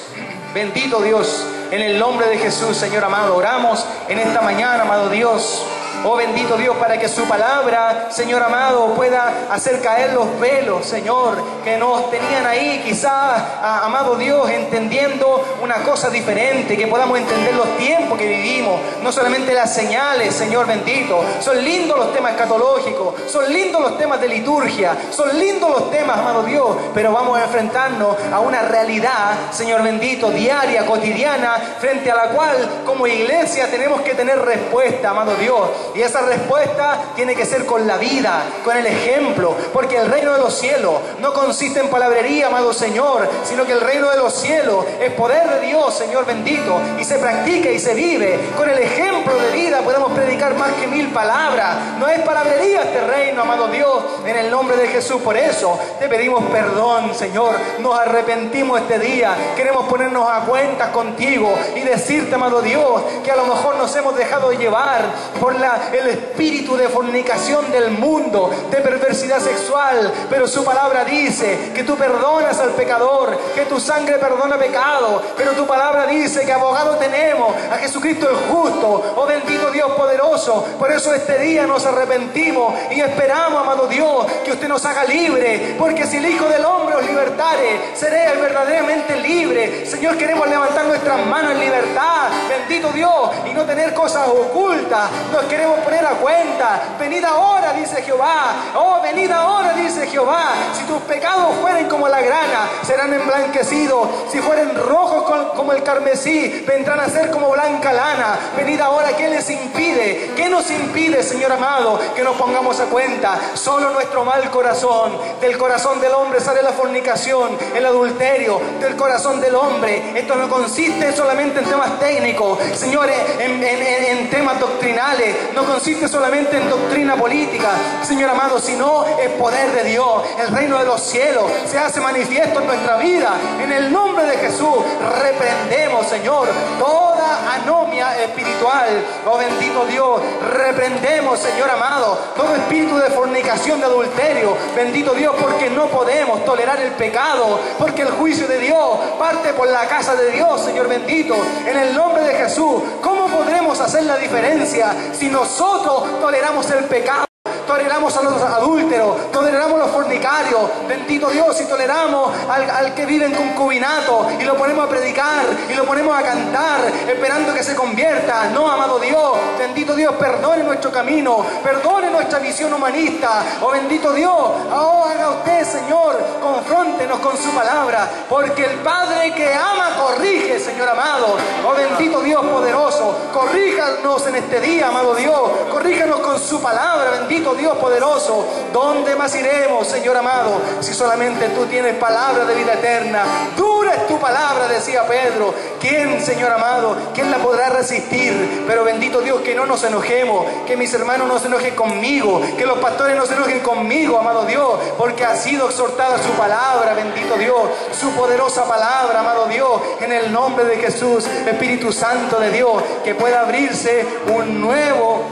Bendito Dios. En el nombre de Jesús, Señor amado, oramos en esta mañana, amado Dios. Oh bendito Dios, para que su palabra, Señor amado, pueda hacer caer los velos, Señor, que nos tenían ahí, quizás, amado Dios, entendiendo una cosa diferente, que podamos entender los tiempos que vivimos, no solamente las señales, Señor bendito. Son lindos los temas escatológicos, son lindos los temas de liturgia, son lindos los temas, amado Dios, pero vamos a enfrentarnos a una realidad, Señor bendito, diaria, cotidiana, frente a la cual como iglesia tenemos que tener respuesta, amado Dios. Y esa respuesta tiene que ser con la vida, con el ejemplo, porque el reino de los cielos no consiste en palabrería, amado Señor, sino que el reino de los cielos es poder de Dios, Señor bendito, y se practica y se vive. Con el ejemplo de vida podemos predicar más que mil palabras. No es palabrería este reino, amado Dios, en el nombre de Jesús. Por eso te pedimos perdón, Señor. Nos arrepentimos este día. Queremos ponernos a cuentas contigo y decirte, amado Dios, que a lo mejor nos hemos dejado llevar por la el espíritu de fornicación del mundo, de perversidad sexual. Pero su palabra dice que tú perdonas al pecador, que tu sangre perdona pecado. Pero tu palabra dice que abogado tenemos a Jesucristo el justo. Oh bendito Dios poderoso. Por eso este día nos arrepentimos y esperamos, amado Dios, que usted nos haga libre. Porque si el Hijo del Hombre os libertare, seré verdaderamente libre. Señor, queremos levantar nuestras manos en libertad. Bendito Dios. Y no tener cosas ocultas. Nos queremos poner a cuenta. Venid ahora, dice Jehová. Oh, venid ahora, dice Jehová. Si tus pecados fueren como la grana, serán emblanquecidos. Si fueren rojos como el carmesí, vendrán a ser como blanca lana. Venid ahora, ¿qué les impide? ¿Qué nos impide, Señor amado, que nos pongamos a cuenta? Solo nuestro mal corazón. Del corazón del hombre sale la fornicación, el adulterio. Del corazón del hombre. Esto no consiste solamente en temas técnicos, señores, en, temas doctrinales. Consiste solamente en doctrina política, Señor amado, sino es poder de Dios. El reino de los cielos se hace manifiesto en nuestra vida. En el nombre de Jesús reprendemos, Señor, toda anomia espiritual. Oh bendito Dios, reprendemos, Señor amado, todo espíritu de fornicación, de adulterio. Bendito Dios, porque no podemos tolerar el pecado, porque el juicio de Dios parte por la casa de Dios, Señor bendito. En el nombre de Jesús, ¿cómo podremos hacer la diferencia si nosotros toleramos el pecado? Toleramos a los adúlteros, toleramos a los fornicarios, bendito Dios, y toleramos al, que vive en concubinato y lo ponemos a predicar y lo ponemos a cantar, esperando que se convierta. No, amado Dios, bendito Dios, perdone nuestro camino, perdone nuestra visión humanista. Oh, bendito Dios, oh, haga usted, Señor, confróntenos con su palabra, porque el Padre que ama corrige, Señor amado. Oh, bendito Dios poderoso, corríjanos en este día, amado Dios, corríjanos con su palabra, bendito Dios Dios poderoso, ¿dónde más iremos, Señor amado, si solamente tú tienes palabra de vida eterna? Dura es tu palabra, decía Pedro. ¿Quién, Señor amado, quién la podrá resistir? Pero bendito Dios, que no nos enojemos, que mis hermanos no se enojen conmigo, que los pastores no se enojen conmigo, amado Dios, porque ha sido exhortada su palabra, bendito Dios, su poderosa palabra, amado Dios, en el nombre de Jesús, Espíritu Santo de Dios, que pueda abrirse un nuevo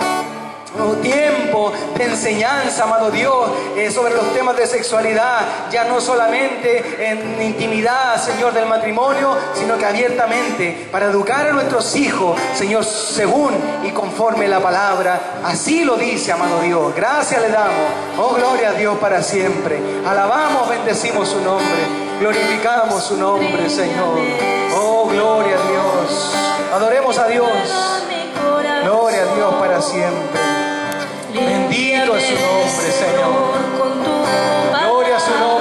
tiempo de enseñanza, amado Dios, eh, sobre los temas de sexualidad, ya no solamente en intimidad, Señor, del matrimonio, sino que abiertamente para educar a nuestros hijos, Señor, según y conforme la palabra. Así lo dice, amado Dios. Gracias le damos. Oh, gloria a Dios para siempre. Alabamos, bendecimos su nombre. Glorificamos su nombre, Señor. Oh, gloria a Dios. Adoremos a Dios. Gloria a Dios para siempre. Bendito es su nombre, Señor. Gloria a su nombre.